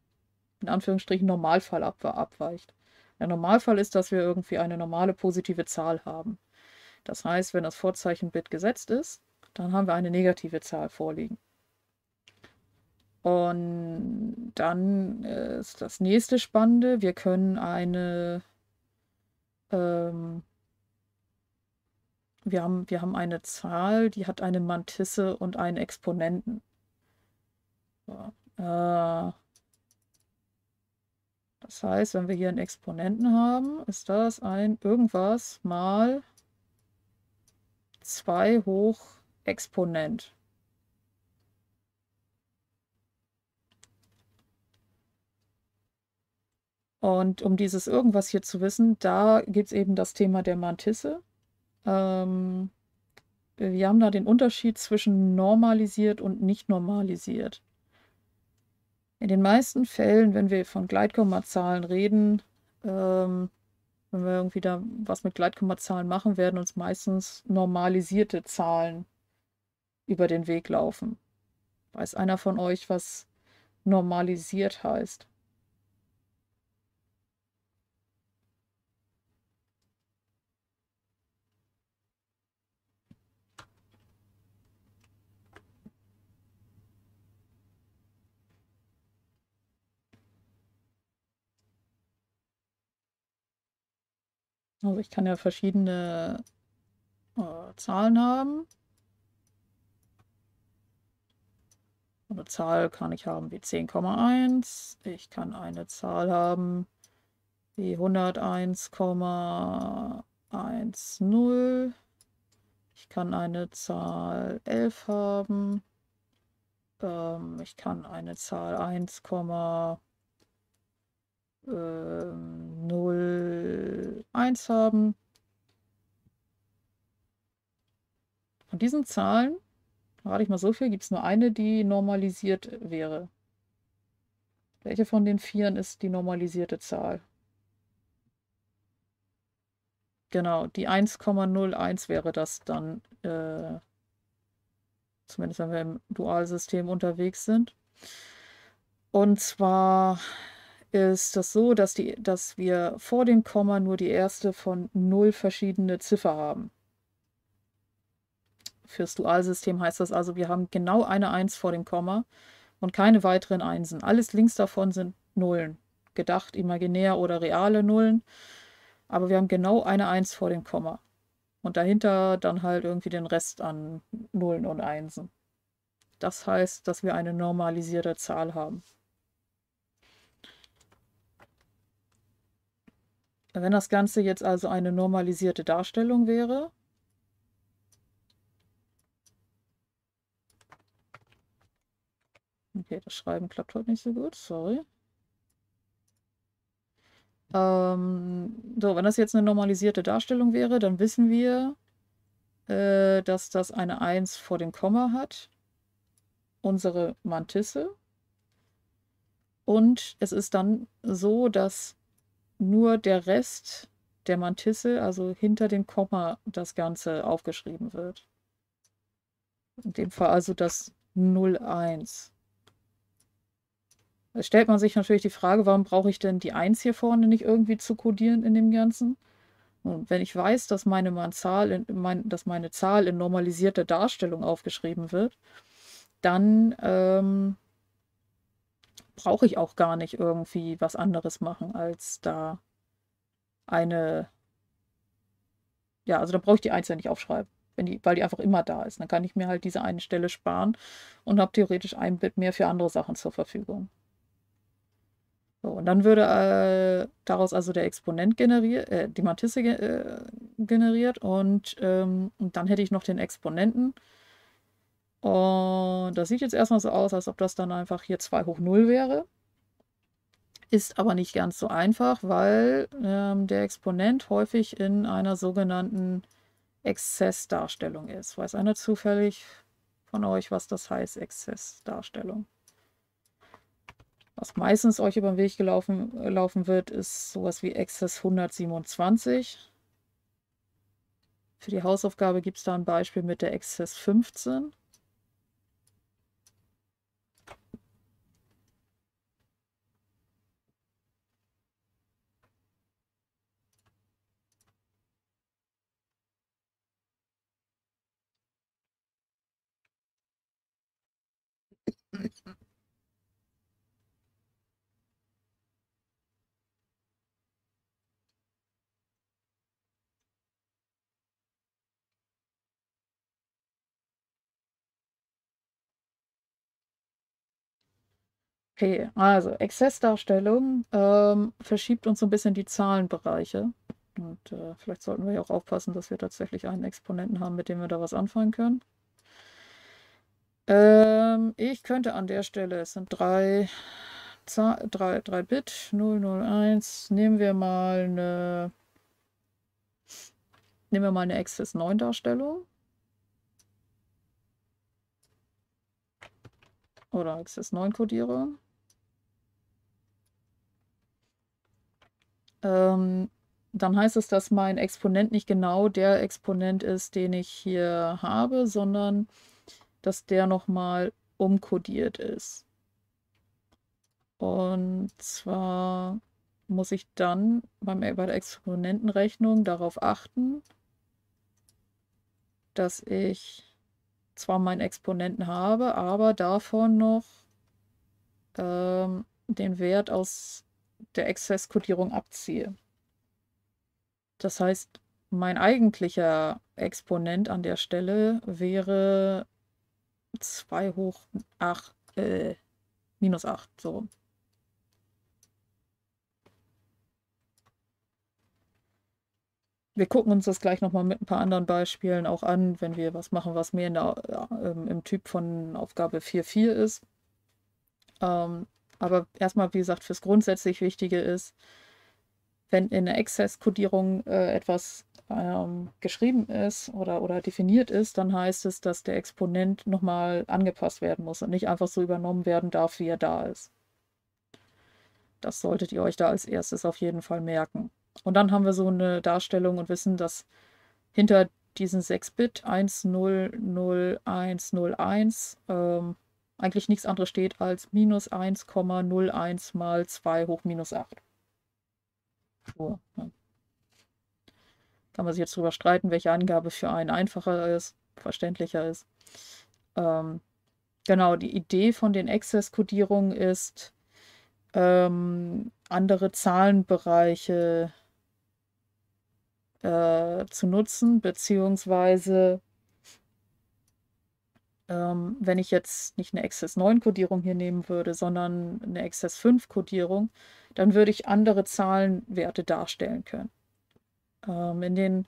in Anführungsstrichen, Normalfall ab abweicht. Der Normalfall ist, dass wir irgendwie eine normale positive Zahl haben. Das heißt, wenn das Vorzeichenbit gesetzt ist, dann haben wir eine negative Zahl vorliegen. Und dann ist das nächste Spannende, wir können eine ähm, wir haben, wir haben eine Zahl, die hat eine Mantisse und einen Exponenten. So, äh, das heißt, wenn wir hier einen Exponenten haben, ist das ein irgendwas mal 2 hoch Exponent. Und um dieses irgendwas hier zu wissen, da gibt es eben das Thema der Mantisse. Ähm, wir haben da den Unterschied zwischen normalisiert und nicht normalisiert. In den meisten Fällen, wenn wir von Gleitkommazahlen reden, ähm, wenn wir irgendwie da was mit Gleitkommazahlen machen, werden uns meistens normalisierte Zahlen über den Weg laufen. Weiß einer von euch, was normalisiert heißt? Also ich kann ja verschiedene äh, Zahlen haben. Eine Zahl kann ich haben wie 10,1. Ich kann eine Zahl haben wie 101,10. Ich kann eine Zahl 11 haben. Ähm, ich kann eine Zahl 1, 0, 1 haben. Von diesen Zahlen, rate ich mal so viel, gibt es nur eine, die normalisiert wäre. Welche von den Vieren ist die normalisierte Zahl? Genau, die 1,01 wäre das dann, äh, zumindest wenn wir im Dualsystem unterwegs sind. Und zwar ist das so, dass, die, dass wir vor dem Komma nur die erste von null verschiedene Ziffer haben. Fürs Dualsystem heißt das also, wir haben genau eine 1 vor dem Komma und keine weiteren Einsen. Alles links davon sind Nullen. Gedacht, imaginär oder reale Nullen. Aber wir haben genau eine 1 vor dem Komma. Und dahinter dann halt irgendwie den Rest an Nullen und Einsen. Das heißt, dass wir eine normalisierte Zahl haben. Wenn das Ganze jetzt also eine normalisierte Darstellung wäre, Okay, das Schreiben klappt heute nicht so gut, sorry. Ähm, so, wenn das jetzt eine normalisierte Darstellung wäre, dann wissen wir, äh, dass das eine 1 vor dem Komma hat. Unsere Mantisse. Und es ist dann so, dass nur der Rest der Mantisse, also hinter dem Komma, das Ganze aufgeschrieben wird. In dem Fall also das 01. Da stellt man sich natürlich die Frage, warum brauche ich denn die 1 hier vorne nicht irgendwie zu kodieren in dem Ganzen? Und wenn ich weiß, dass meine, Zahl in, mein, dass meine Zahl in normalisierter Darstellung aufgeschrieben wird, dann ähm, brauche ich auch gar nicht irgendwie was anderes machen, als da eine. Ja, also da brauche ich die 1 ja nicht aufschreiben, wenn die, weil die einfach immer da ist. Dann kann ich mir halt diese eine Stelle sparen und habe theoretisch ein Bit mehr für andere Sachen zur Verfügung. So, und dann würde äh, daraus also der Exponent generiert, äh, die Mantisse ge äh, generiert und, ähm, und dann hätte ich noch den Exponenten. Und das sieht jetzt erstmal so aus, als ob das dann einfach hier 2 hoch 0 wäre. Ist aber nicht ganz so einfach, weil ähm, der Exponent häufig in einer sogenannten Exzessdarstellung ist. Weiß einer zufällig von euch, was das heißt, Exzessdarstellung? Was meistens euch über den Weg gelaufen äh, laufen wird, ist sowas wie Access 127. Für die Hausaufgabe gibt es da ein Beispiel mit der Access 15. Also Exzessdarstellung ähm, verschiebt uns so ein bisschen die Zahlenbereiche. Und äh, vielleicht sollten wir ja auch aufpassen, dass wir tatsächlich einen Exponenten haben, mit dem wir da was anfangen können. Ähm, ich könnte an der Stelle, es sind drei, drei, drei Bit, 001, nehmen wir mal eine, nehmen wir mal eine Access 9 Darstellung. Oder Access 9 Codierung. Ähm, dann heißt es, dass mein Exponent nicht genau der Exponent ist, den ich hier habe, sondern dass der nochmal umkodiert ist. Und zwar muss ich dann beim, bei der Exponentenrechnung darauf achten, dass ich zwar meinen Exponenten habe, aber davon noch ähm, den Wert aus der Exzesskodierung abziehe. Das heißt, mein eigentlicher Exponent an der Stelle wäre 2 hoch 8, äh, minus 8, so. Wir gucken uns das gleich nochmal mit ein paar anderen Beispielen auch an, wenn wir was machen, was mehr der, äh, im Typ von Aufgabe 4.4 ist. Ähm, aber erstmal, wie gesagt, fürs grundsätzlich Wichtige ist, wenn in der Access-Kodierung äh, etwas ähm, geschrieben ist oder, oder definiert ist, dann heißt es, dass der Exponent nochmal angepasst werden muss und nicht einfach so übernommen werden darf, wie er da ist. Das solltet ihr euch da als erstes auf jeden Fall merken. Und dann haben wir so eine Darstellung und wissen, dass hinter diesen 6-Bit 100101 ähm, eigentlich nichts anderes steht als minus 1,01 mal 2 hoch minus 8. So, ja. Kann man sich jetzt darüber streiten, welche Angabe für einen einfacher ist, verständlicher ist. Ähm, genau, die Idee von den Access-Kodierungen ist, ähm, andere Zahlenbereiche äh, zu nutzen, beziehungsweise ähm, wenn ich jetzt nicht eine Access 9 Codierung hier nehmen würde, sondern eine Access 5 Codierung, dann würde ich andere Zahlenwerte darstellen können. Ähm, in den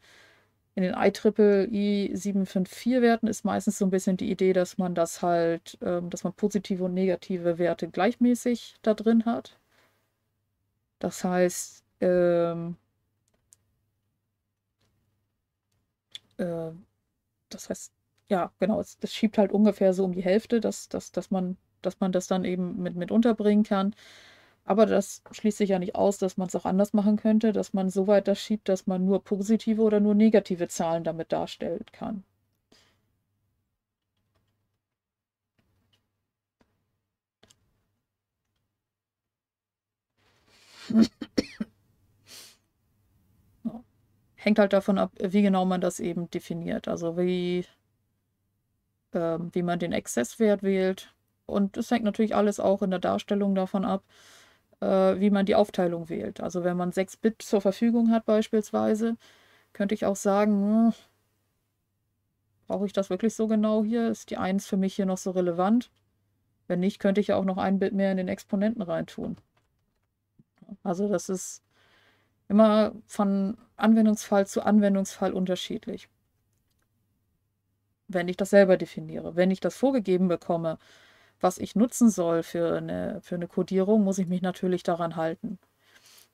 In den IEEE 754 Werten ist meistens so ein bisschen die Idee, dass man das halt, ähm, dass man positive und negative Werte gleichmäßig da drin hat. Das heißt, ähm, äh, das heißt, ja, genau, es, das schiebt halt ungefähr so um die Hälfte, dass, dass, dass, man, dass man das dann eben mit, mit unterbringen kann. Aber das schließt sich ja nicht aus, dass man es auch anders machen könnte, dass man so weit das schiebt, dass man nur positive oder nur negative Zahlen damit darstellen kann. Hängt halt davon ab, wie genau man das eben definiert. Also wie, äh, wie man den Exzesswert wählt. Und es hängt natürlich alles auch in der Darstellung davon ab, äh, wie man die Aufteilung wählt. Also wenn man 6 Bit zur Verfügung hat beispielsweise, könnte ich auch sagen, hm, brauche ich das wirklich so genau hier? Ist die 1 für mich hier noch so relevant? Wenn nicht, könnte ich ja auch noch ein Bit mehr in den Exponenten reintun. Also das ist immer von Anwendungsfall zu Anwendungsfall unterschiedlich. Wenn ich das selber definiere. Wenn ich das vorgegeben bekomme, was ich nutzen soll für eine, für eine Codierung, muss ich mich natürlich daran halten.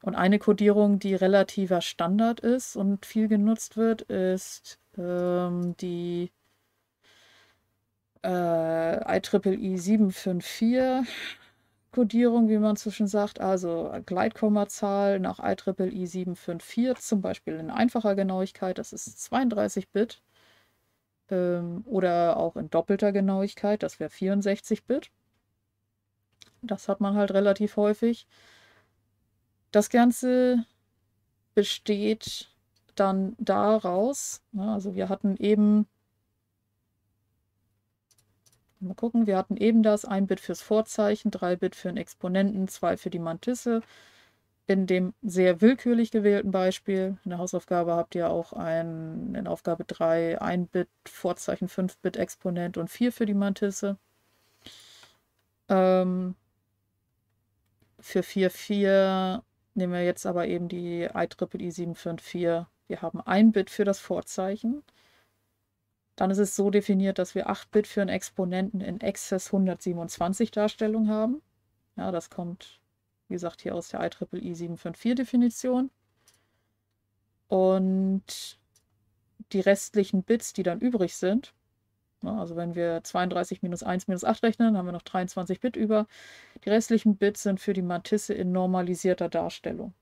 Und eine Codierung, die relativer Standard ist und viel genutzt wird, ist ähm, die äh, IEEE 754 Codierung, wie man so schön sagt, also Gleitkommazahl nach IEEE 754, zum Beispiel in einfacher Genauigkeit, das ist 32 Bit. Ähm, oder auch in doppelter Genauigkeit, das wäre 64 Bit. Das hat man halt relativ häufig. Das Ganze besteht dann daraus, ja, also wir hatten eben Mal gucken, wir hatten eben das, ein Bit fürs Vorzeichen, drei Bit für den Exponenten, zwei für die Mantisse. In dem sehr willkürlich gewählten Beispiel, in der Hausaufgabe habt ihr auch ein, in Aufgabe 3 ein Bit Vorzeichen, 5 Bit Exponent und 4 für die Mantisse. Ähm, für 4.4 nehmen wir jetzt aber eben die IEEE 754. Wir haben ein Bit für das Vorzeichen, dann ist es so definiert, dass wir 8 Bit für einen Exponenten in Excess 127 Darstellung haben. Ja, das kommt, wie gesagt, hier aus der IEEE 754 Definition. Und die restlichen Bits, die dann übrig sind, also wenn wir 32 minus 1 minus 8 rechnen, haben wir noch 23 Bit über. Die restlichen Bits sind für die Matisse in normalisierter Darstellung.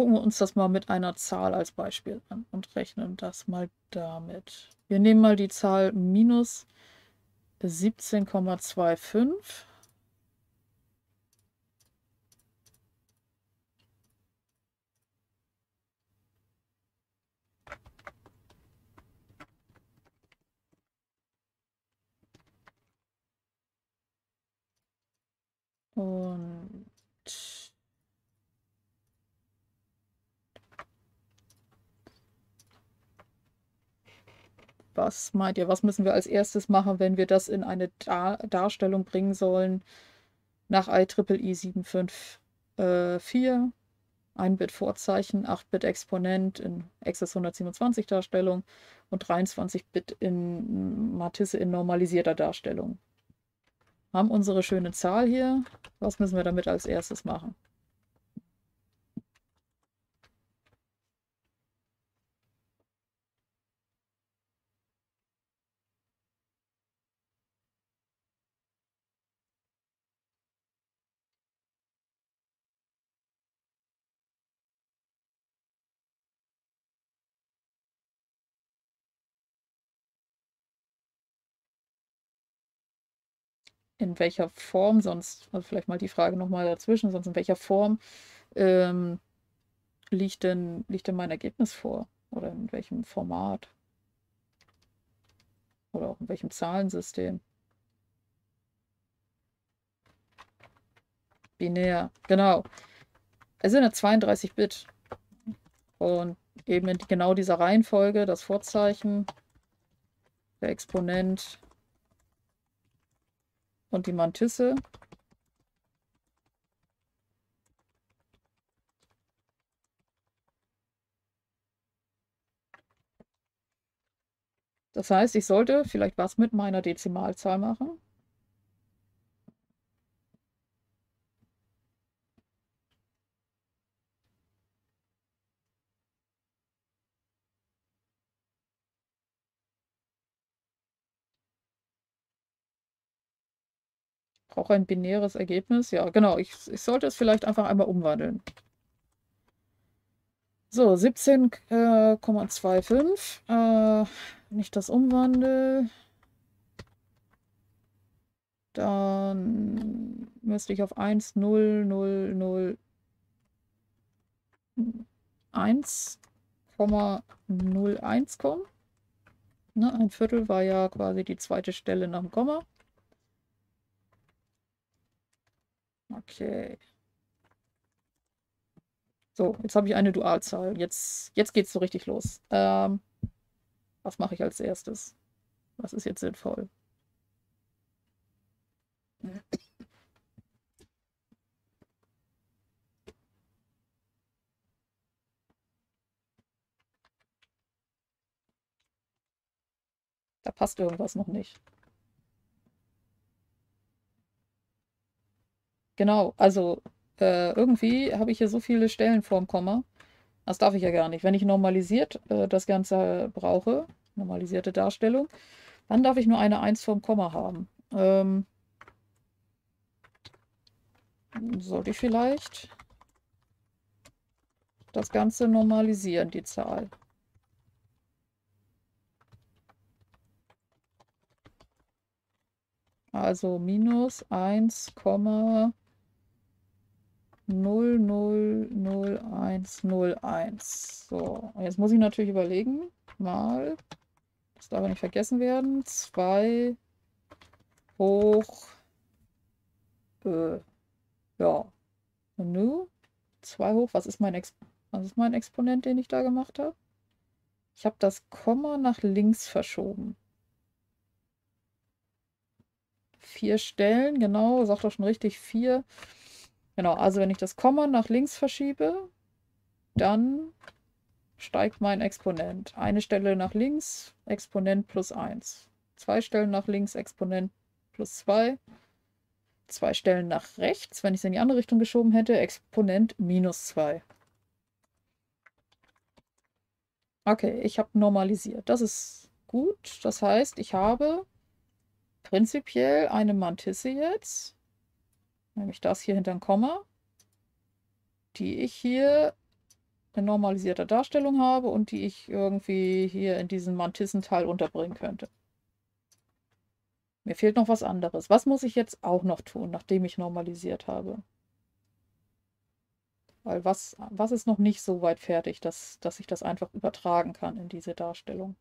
Gucken wir uns das mal mit einer Zahl als Beispiel an und rechnen das mal damit. Wir nehmen mal die Zahl minus 17,25. Und Was meint ihr, was müssen wir als erstes machen, wenn wir das in eine Dar Darstellung bringen sollen? Nach IEEE 754, 1 Bit Vorzeichen, 8 Bit Exponent in Access 127 Darstellung und 23 Bit in Matisse in normalisierter Darstellung. Haben unsere schöne Zahl hier. Was müssen wir damit als erstes machen? In welcher Form sonst, also vielleicht mal die Frage nochmal dazwischen, sonst in welcher Form ähm, liegt, denn, liegt denn mein Ergebnis vor? Oder in welchem Format? Oder auch in welchem Zahlensystem? Binär, genau. Es sind ja 32 Bit. Und eben in genau dieser Reihenfolge, das Vorzeichen, der Exponent, und die Mantisse. Das heißt, ich sollte vielleicht was mit meiner Dezimalzahl machen. Brauche ein binäres Ergebnis. Ja, genau. Ich, ich sollte es vielleicht einfach einmal umwandeln. So, 17,25. Äh, äh, wenn ich das umwandle, dann müsste ich auf 1, 0, 0, 0, 1,01 kommen. Ne, ein Viertel war ja quasi die zweite Stelle nach dem Komma. Okay. So, jetzt habe ich eine Dualzahl. Jetzt, jetzt geht es so richtig los. Ähm, was mache ich als erstes? Was ist jetzt sinnvoll? Da passt irgendwas noch nicht. Genau, also äh, irgendwie habe ich hier so viele Stellen vorm Komma. Das darf ich ja gar nicht. Wenn ich normalisiert äh, das Ganze brauche, normalisierte Darstellung, dann darf ich nur eine 1 vorm Komma haben. Ähm, sollte ich vielleicht das Ganze normalisieren, die Zahl. Also minus 1, 000101. So, und jetzt muss ich natürlich überlegen, mal, das darf nicht vergessen werden, 2 hoch, äh, ja, und nu, 2 hoch, was ist mein, was ist mein Exponent, den ich da gemacht habe? Ich habe das Komma nach links verschoben. Vier Stellen, genau, sagt doch schon richtig, vier. Genau, also wenn ich das Komma nach links verschiebe, dann steigt mein Exponent. Eine Stelle nach links, Exponent plus 1. Zwei Stellen nach links, Exponent plus 2. Zwei Stellen nach rechts, wenn ich es in die andere Richtung geschoben hätte, Exponent minus 2. Okay, ich habe normalisiert. Das ist gut. Das heißt, ich habe prinzipiell eine Mantisse jetzt nämlich das hier hinter ein Komma, die ich hier in normalisierter Darstellung habe und die ich irgendwie hier in diesen Mantissenteil unterbringen könnte. Mir fehlt noch was anderes. Was muss ich jetzt auch noch tun, nachdem ich normalisiert habe? Weil was, was ist noch nicht so weit fertig, dass, dass ich das einfach übertragen kann in diese Darstellung?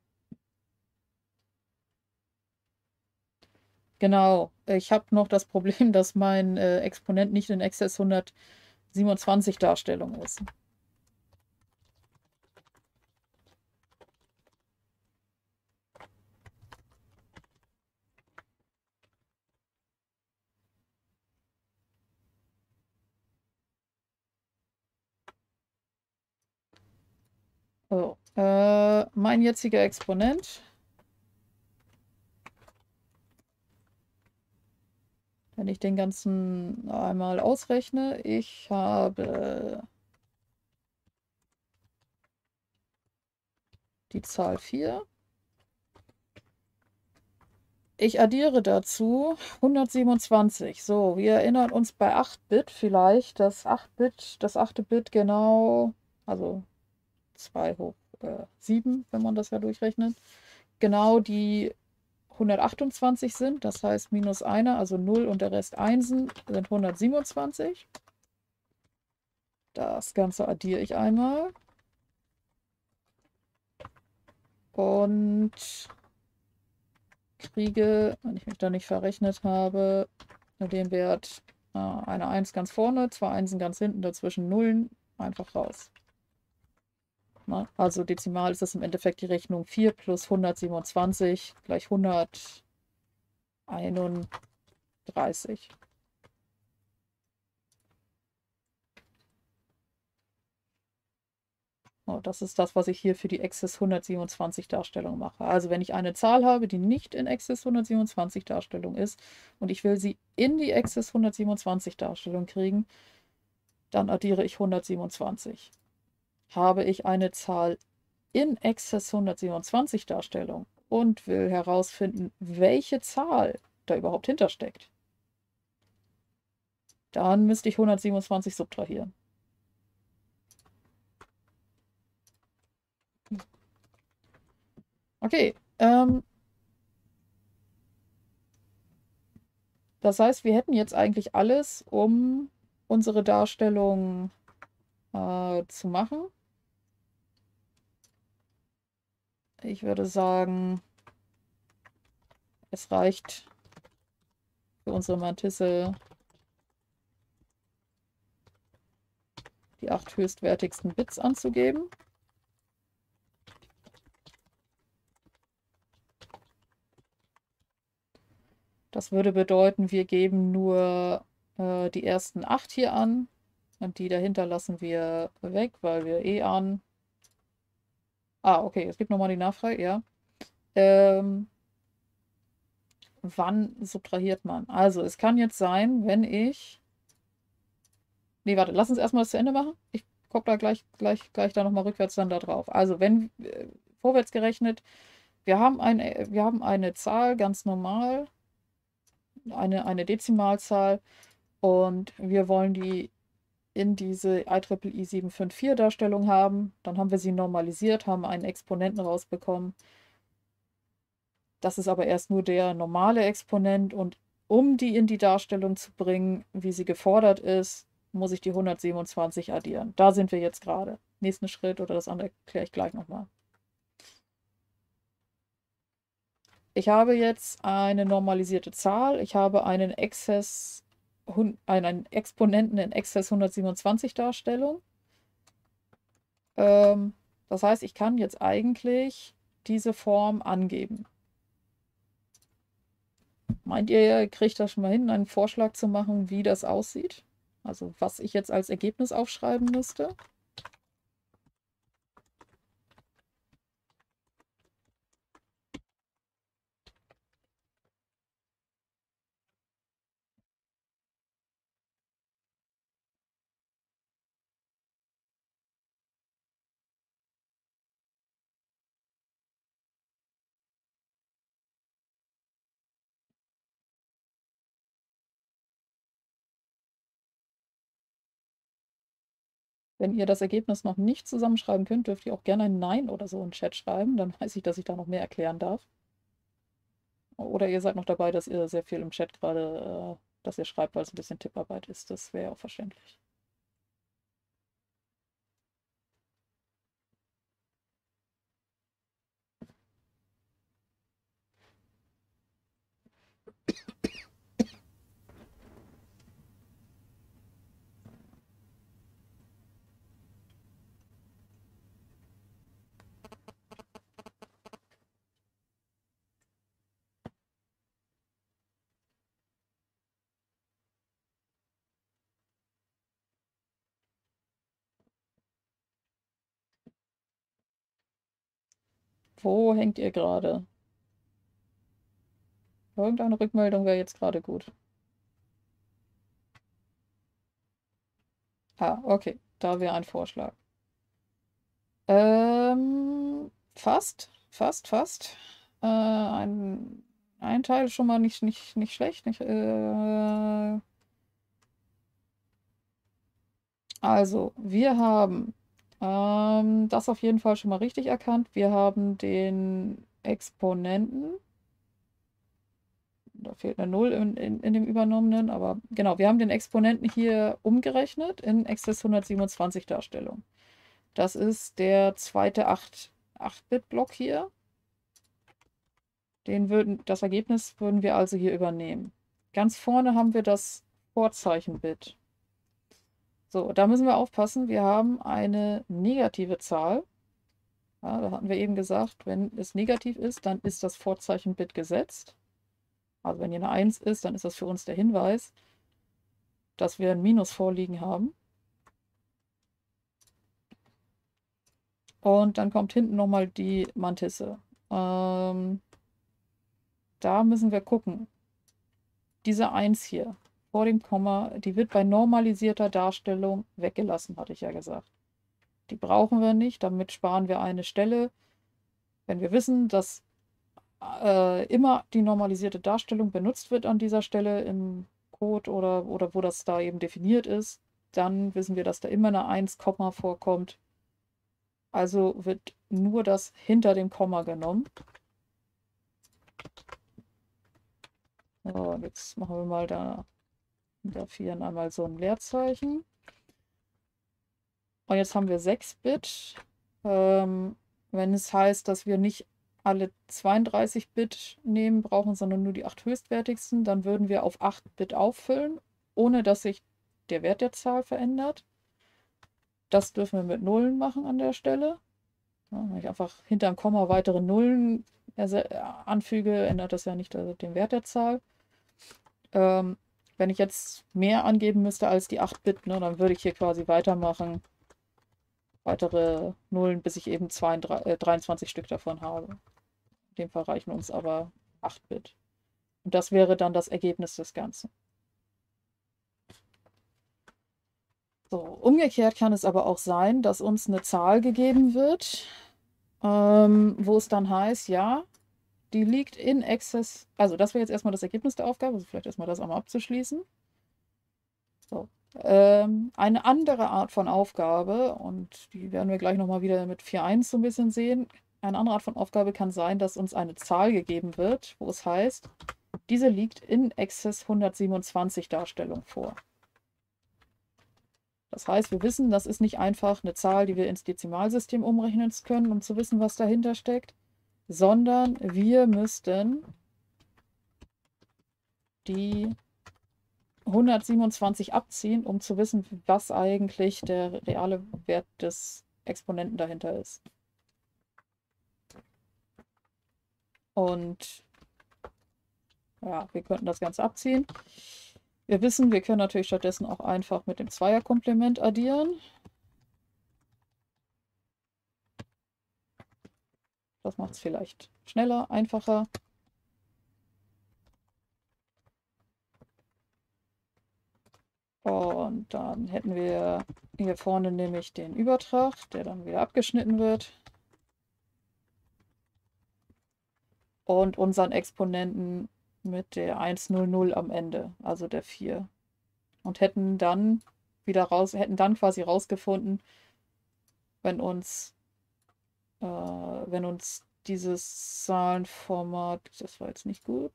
Genau, ich habe noch das Problem, (laughs) dass mein äh, Exponent nicht in Access 127 Darstellung ist. Oh, äh, mein jetziger Exponent Wenn ich den ganzen einmal ausrechne, ich habe die Zahl 4. Ich addiere dazu 127. So, wir erinnern uns bei 8-Bit vielleicht, dass 8-Bit, das 8. Bit genau, also 2 hoch äh, 7, wenn man das ja durchrechnet, genau die 128 sind, das heißt minus einer, also 0 und der Rest 1 sind 127. Das Ganze addiere ich einmal. Und kriege, wenn ich mich da nicht verrechnet habe, den Wert äh, eine 1 ganz vorne, zwei Einsen ganz hinten, dazwischen Nullen, einfach raus. Also dezimal ist das im Endeffekt die Rechnung 4 plus 127 gleich 131. Oh, das ist das, was ich hier für die Access 127 Darstellung mache. Also wenn ich eine Zahl habe, die nicht in Access 127 Darstellung ist und ich will sie in die Access 127 Darstellung kriegen, dann addiere ich 127. Habe ich eine Zahl in Access 127 Darstellung und will herausfinden, welche Zahl da überhaupt hintersteckt, dann müsste ich 127 subtrahieren. Okay. Ähm, das heißt, wir hätten jetzt eigentlich alles, um unsere Darstellung äh, zu machen. Ich würde sagen, es reicht für unsere Mantisse die acht höchstwertigsten Bits anzugeben. Das würde bedeuten, wir geben nur äh, die ersten acht hier an und die dahinter lassen wir weg, weil wir eh an. Ah, okay, es gibt nochmal die Nachfrage, ja. Ähm, wann subtrahiert man? Also, es kann jetzt sein, wenn ich. Nee, warte, lass uns erstmal das zu Ende machen. Ich gucke da gleich, gleich, gleich da nochmal rückwärts dann da drauf. Also, wenn äh, vorwärts gerechnet, wir haben, eine, wir haben eine Zahl ganz normal eine, eine Dezimalzahl und wir wollen die in diese IEEE 754 Darstellung haben. Dann haben wir sie normalisiert, haben einen Exponenten rausbekommen. Das ist aber erst nur der normale Exponent und um die in die Darstellung zu bringen, wie sie gefordert ist, muss ich die 127 addieren. Da sind wir jetzt gerade. Nächsten Schritt oder das andere erkläre ich gleich nochmal. Ich habe jetzt eine normalisierte Zahl. Ich habe einen Exzess, einen Exponenten in Exzess 127 Darstellung. Ähm, das heißt, ich kann jetzt eigentlich diese Form angeben. Meint ihr, ihr kriegt das schon mal hin, einen Vorschlag zu machen, wie das aussieht? Also was ich jetzt als Ergebnis aufschreiben müsste? Wenn ihr das Ergebnis noch nicht zusammenschreiben könnt, dürft ihr auch gerne ein Nein oder so im Chat schreiben. Dann (laughs) weiß ich, dass ich da noch mehr erklären darf. Oder ihr seid noch dabei, dass ihr sehr viel im Chat gerade, äh, dass ihr schreibt, weil es ein bisschen Tipparbeit ist. Das wäre auch verständlich. Wo hängt ihr gerade? Irgendeine Rückmeldung wäre jetzt gerade gut. Ah, okay. Da wäre ein Vorschlag. Ähm, fast, fast, fast. Äh, ein, ein Teil schon mal nicht, nicht, nicht schlecht. Nicht, äh, also, wir haben ähm, das auf jeden Fall schon mal richtig erkannt. Wir haben den Exponenten. Da fehlt eine 0 in, in, in dem übernommenen, aber genau, wir haben den Exponenten hier umgerechnet in Access 127 Darstellung. Das ist der zweite 8-Bit-Block hier. Den würden, das Ergebnis würden wir also hier übernehmen. Ganz vorne haben wir das Vorzeichen-Bit. So, da müssen wir aufpassen. Wir haben eine negative Zahl. Ja, da hatten wir eben gesagt, wenn es negativ ist, dann ist das Vorzeichen-Bit gesetzt. Also wenn hier eine 1 ist, dann ist das für uns der Hinweis, dass wir ein Minus vorliegen haben. Und dann kommt hinten nochmal die Mantisse. Ähm, da müssen wir gucken. Diese 1 hier vor dem Komma, die wird bei normalisierter Darstellung weggelassen, hatte ich ja gesagt. Die brauchen wir nicht, damit sparen wir eine Stelle. Wenn wir wissen, dass äh, immer die normalisierte Darstellung benutzt wird an dieser Stelle im Code oder, oder wo das da eben definiert ist, dann wissen wir, dass da immer eine 1, vorkommt. Also wird nur das hinter dem Komma genommen. So, jetzt machen wir mal da 4 einmal so ein Leerzeichen. Und jetzt haben wir 6-Bit. Ähm, wenn es heißt, dass wir nicht alle 32-Bit nehmen brauchen, sondern nur die 8 höchstwertigsten, dann würden wir auf 8-Bit auffüllen, ohne dass sich der Wert der Zahl verändert. Das dürfen wir mit Nullen machen an der Stelle. Ja, wenn ich einfach hinter einem Komma weitere Nullen anfüge, ändert das ja nicht den Wert der Zahl. Ähm, wenn ich jetzt mehr angeben müsste als die 8-Bit, ne, dann würde ich hier quasi weitermachen. Weitere Nullen, bis ich eben 22, äh, 23 Stück davon habe. In dem Fall reichen uns aber 8-Bit. Und das wäre dann das Ergebnis des Ganzen. So, umgekehrt kann es aber auch sein, dass uns eine Zahl gegeben wird, ähm, wo es dann heißt, ja, die liegt in Access. Also, das wäre jetzt erstmal das Ergebnis der Aufgabe. Also, vielleicht erstmal das einmal abzuschließen. So. Ähm, eine andere Art von Aufgabe, und die werden wir gleich nochmal wieder mit 4.1 so ein bisschen sehen. Eine andere Art von Aufgabe kann sein, dass uns eine Zahl gegeben wird, wo es heißt, diese liegt in Access 127 Darstellung vor. Das heißt, wir wissen, das ist nicht einfach eine Zahl, die wir ins Dezimalsystem umrechnen können, um zu wissen, was dahinter steckt, sondern wir müssten die 127 abziehen, um zu wissen, was eigentlich der reale Wert des Exponenten dahinter ist. Und ja, wir könnten das Ganze abziehen. Wir wissen, wir können natürlich stattdessen auch einfach mit dem Zweierkomplement addieren. Das macht es vielleicht schneller, einfacher. Und dann hätten wir hier vorne nämlich den Übertrag, der dann wieder abgeschnitten wird. Und unseren Exponenten mit der 100 am Ende, also der 4. Und hätten dann wieder raus, hätten dann quasi rausgefunden, wenn uns, äh, wenn uns dieses Zahlenformat, das war jetzt nicht gut,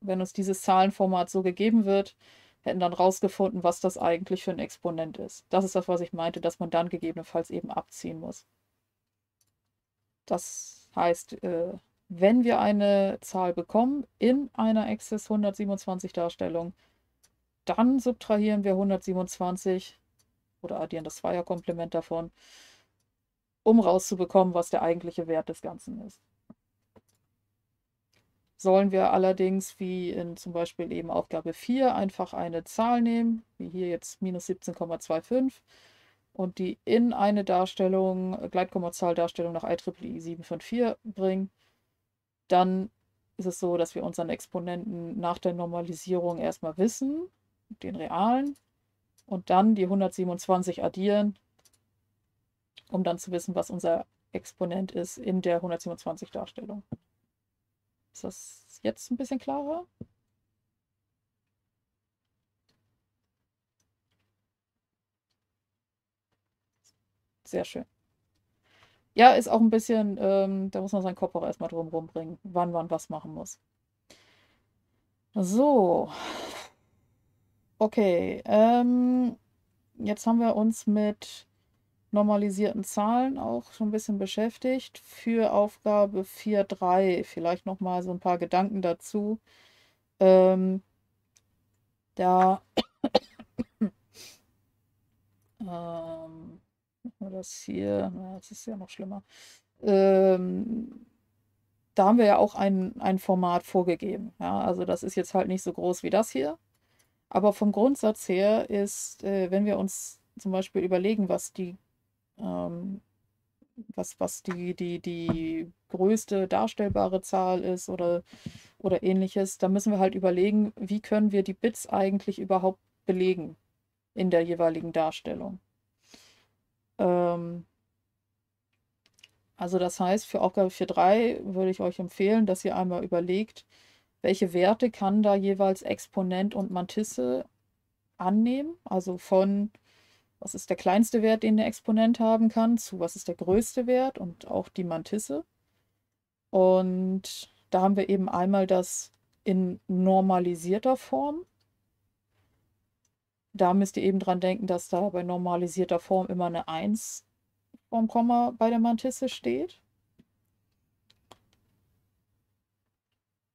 wenn uns dieses Zahlenformat so gegeben wird, hätten dann rausgefunden, was das eigentlich für ein Exponent ist. Das ist das, was ich meinte, dass man dann gegebenenfalls eben abziehen muss. Das heißt, äh, wenn wir eine Zahl bekommen in einer Access 127 Darstellung, dann subtrahieren wir 127 oder addieren das Zweierkomplement davon, um rauszubekommen, was der eigentliche Wert des Ganzen ist. Sollen wir allerdings, wie in zum Beispiel eben Aufgabe 4, einfach eine Zahl nehmen, wie hier jetzt minus 17,25 und die in eine Darstellung, Gleitkommazahldarstellung nach IEEE 754 bringen, dann ist es so, dass wir unseren Exponenten nach der Normalisierung erstmal wissen, den realen, und dann die 127 addieren, um dann zu wissen, was unser Exponent ist in der 127 Darstellung. Ist das jetzt ein bisschen klarer? Sehr schön. Ja, ist auch ein bisschen, ähm, da muss man seinen Kopf auch erstmal drum rumbringen, wann man was machen muss. So. Okay. Ähm, jetzt haben wir uns mit normalisierten Zahlen auch schon ein bisschen beschäftigt. Für Aufgabe 4.3 vielleicht nochmal so ein paar Gedanken dazu. Ähm, da (coughs) ähm, das hier, das ist ja noch schlimmer. Ähm, da haben wir ja auch ein, ein Format vorgegeben. Ja, also das ist jetzt halt nicht so groß wie das hier. Aber vom Grundsatz her ist, äh, wenn wir uns zum Beispiel überlegen, was die ähm, was, was die, die, die größte darstellbare Zahl ist oder, oder ähnliches. Da müssen wir halt überlegen, wie können wir die Bits eigentlich überhaupt belegen in der jeweiligen Darstellung. Ähm, also das heißt, für Aufgabe 4.3 würde ich euch empfehlen, dass ihr einmal überlegt, welche Werte kann da jeweils Exponent und Mantisse annehmen. Also von was ist der kleinste Wert, den der Exponent haben kann, zu was ist der größte Wert und auch die Mantisse. Und da haben wir eben einmal das in normalisierter Form. Da müsst ihr eben dran denken, dass da bei normalisierter Form immer eine 1 vom Komma bei der Mantisse steht.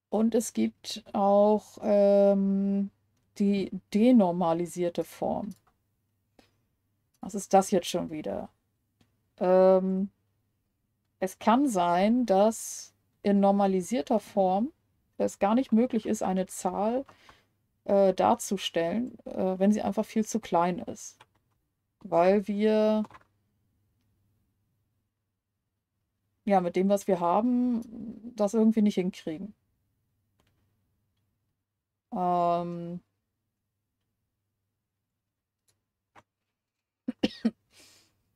Und es gibt auch ähm, die denormalisierte Form. Was ist das jetzt schon wieder? Ähm, es kann sein, dass in normalisierter Form es gar nicht möglich ist, eine Zahl äh, darzustellen, äh, wenn sie einfach viel zu klein ist. Weil wir ja mit dem, was wir haben, das irgendwie nicht hinkriegen. Ähm,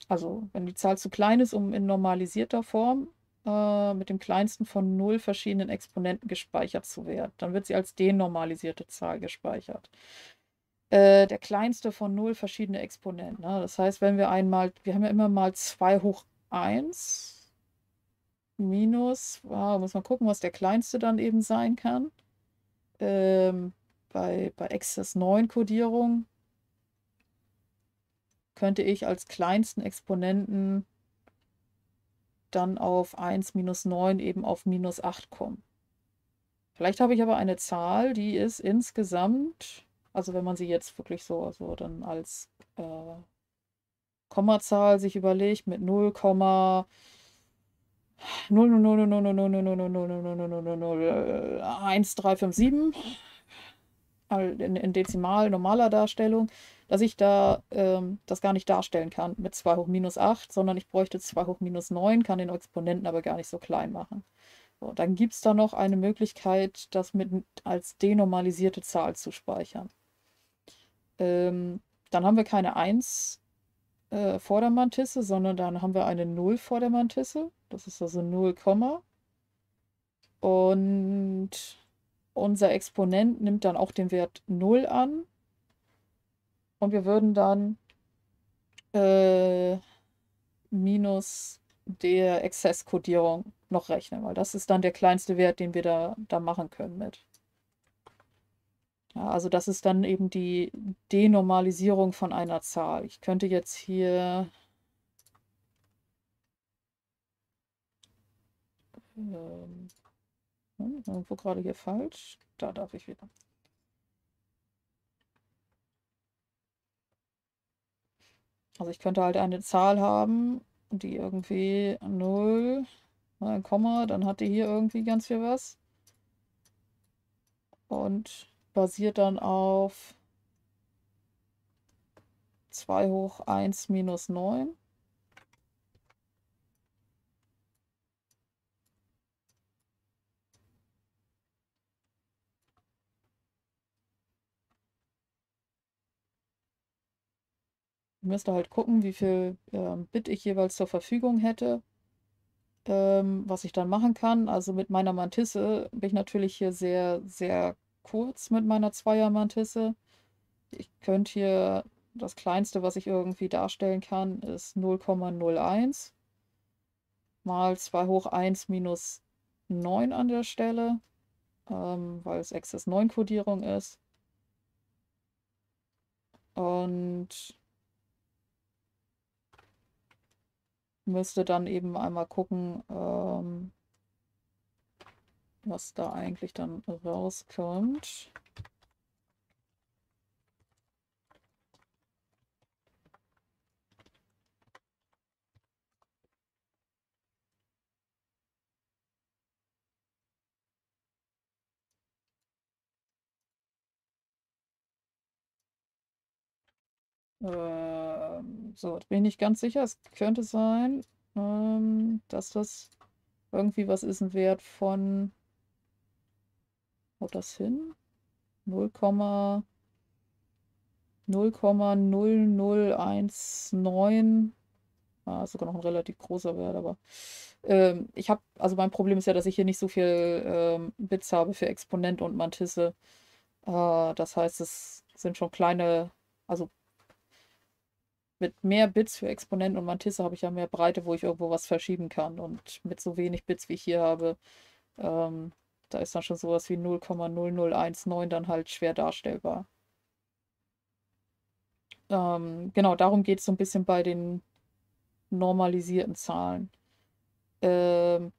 Also, wenn die Zahl zu klein ist, um in normalisierter Form äh, mit dem kleinsten von null verschiedenen Exponenten gespeichert zu werden, dann wird sie als denormalisierte Zahl gespeichert. Äh, der kleinste von null verschiedene Exponenten. Ne? Das heißt, wenn wir einmal, wir haben ja immer mal 2 hoch 1 minus, wow, muss man gucken, was der kleinste dann eben sein kann. Ähm, bei, bei Access 9 Kodierung könnte ich als kleinsten Exponenten dann auf 1 minus 9 eben auf minus 8 kommen. Vielleicht habe ich aber eine Zahl, die ist insgesamt, also wenn man sie jetzt wirklich so, so dann als äh, Kommazahl sich überlegt mit 0, 0, 0, 0, 0, 0, 0, 0, 0, 0, 0, 0, 0, 0, 0, 0, 1, 3, 5, 7 in, in Dezimal normaler Darstellung, dass ich da ähm, das gar nicht darstellen kann mit 2 hoch minus 8, sondern ich bräuchte 2 hoch minus 9, kann den Exponenten aber gar nicht so klein machen. So, dann gibt es da noch eine Möglichkeit, das mit als denormalisierte Zahl zu speichern. Ähm, dann haben wir keine 1 äh, vor der Mantisse, sondern dann haben wir eine 0 vor der Mantisse. Das ist also 0, und unser Exponent nimmt dann auch den Wert 0 an. Und wir würden dann äh, minus der Exzesskodierung noch rechnen, weil das ist dann der kleinste Wert, den wir da, da machen können mit. Ja, also das ist dann eben die Denormalisierung von einer Zahl. Ich könnte jetzt hier ähm, hm, irgendwo gerade hier falsch. Da darf ich wieder. Also ich könnte halt eine Zahl haben, die irgendwie 0, ein Komma, dann hat die hier irgendwie ganz viel was. Und basiert dann auf 2 hoch 1 minus 9. müsste halt gucken, wie viel ähm, Bit ich jeweils zur Verfügung hätte, ähm, was ich dann machen kann. Also mit meiner Mantisse bin ich natürlich hier sehr, sehr kurz mit meiner Zweier-Mantisse. Ich könnte hier, das kleinste, was ich irgendwie darstellen kann, ist 0,01 mal 2 hoch 1 minus 9 an der Stelle, ähm, weil es Access 9 Kodierung ist. Und müsste dann eben einmal gucken, ähm, was da eigentlich dann rauskommt. Ähm, So, bin ich nicht ganz sicher. Es könnte sein, ähm, dass das irgendwie was ist, ein Wert von. Haut das hin? 0, 0,0019. Ah, sogar noch ein relativ großer Wert, aber ähm, ich habe, also mein Problem ist ja, dass ich hier nicht so viel ähm, Bits habe für Exponent und Mantisse. Äh, das heißt, es sind schon kleine, also mit mehr Bits für Exponent und Mantisse habe ich ja mehr Breite, wo ich irgendwo was verschieben kann. Und mit so wenig Bits, wie ich hier habe, ähm, da ist dann schon sowas wie 0,0019 dann halt schwer darstellbar. Ähm, genau, darum geht es so ein bisschen bei den normalisierten Zahlen. Ähm,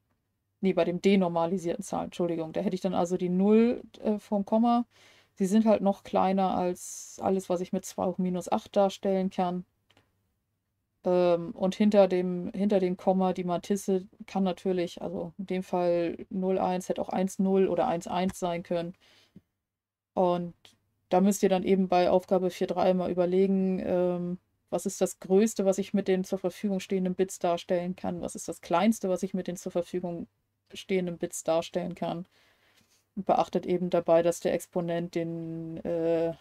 nee, bei dem denormalisierten Zahlen, Entschuldigung. Da hätte ich dann also die 0 äh, vom Komma. Sie sind halt noch kleiner als alles, was ich mit 2 hoch minus 8 darstellen kann. Ähm, und hinter dem, hinter dem Komma die Matisse kann natürlich, also in dem Fall 0,1 hätte auch 1,0 oder 1,1 sein können. Und da müsst ihr dann eben bei Aufgabe 4.3 mal überlegen, ähm, was ist das Größte, was ich mit den zur Verfügung stehenden Bits darstellen kann? Was ist das Kleinste, was ich mit den zur Verfügung stehenden Bits darstellen kann? Und beachtet eben dabei, dass der Exponent den äh,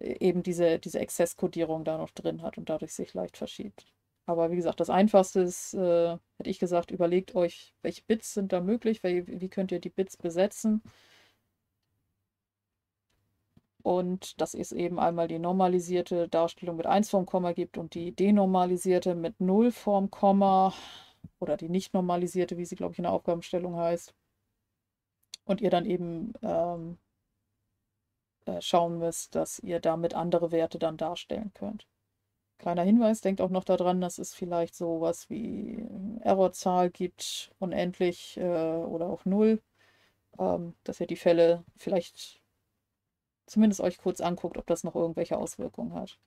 eben diese, diese Exzesskodierung da noch drin hat und dadurch sich leicht verschiebt. Aber wie gesagt, das Einfachste ist, äh, hätte ich gesagt, überlegt euch, welche Bits sind da möglich, wie, wie könnt ihr die Bits besetzen und dass es eben einmal die normalisierte Darstellung mit 1 vorm Komma gibt und die denormalisierte mit 0 vorm Komma oder die nicht normalisierte, wie sie, glaube ich, in der Aufgabenstellung heißt. Und ihr dann eben ähm, äh, schauen müsst, dass ihr damit andere Werte dann darstellen könnt. Kleiner Hinweis, denkt auch noch daran, dass es vielleicht so was wie Errorzahl gibt, unendlich äh, oder auch 0, ähm, dass ihr die Fälle vielleicht zumindest euch kurz anguckt, ob das noch irgendwelche Auswirkungen hat.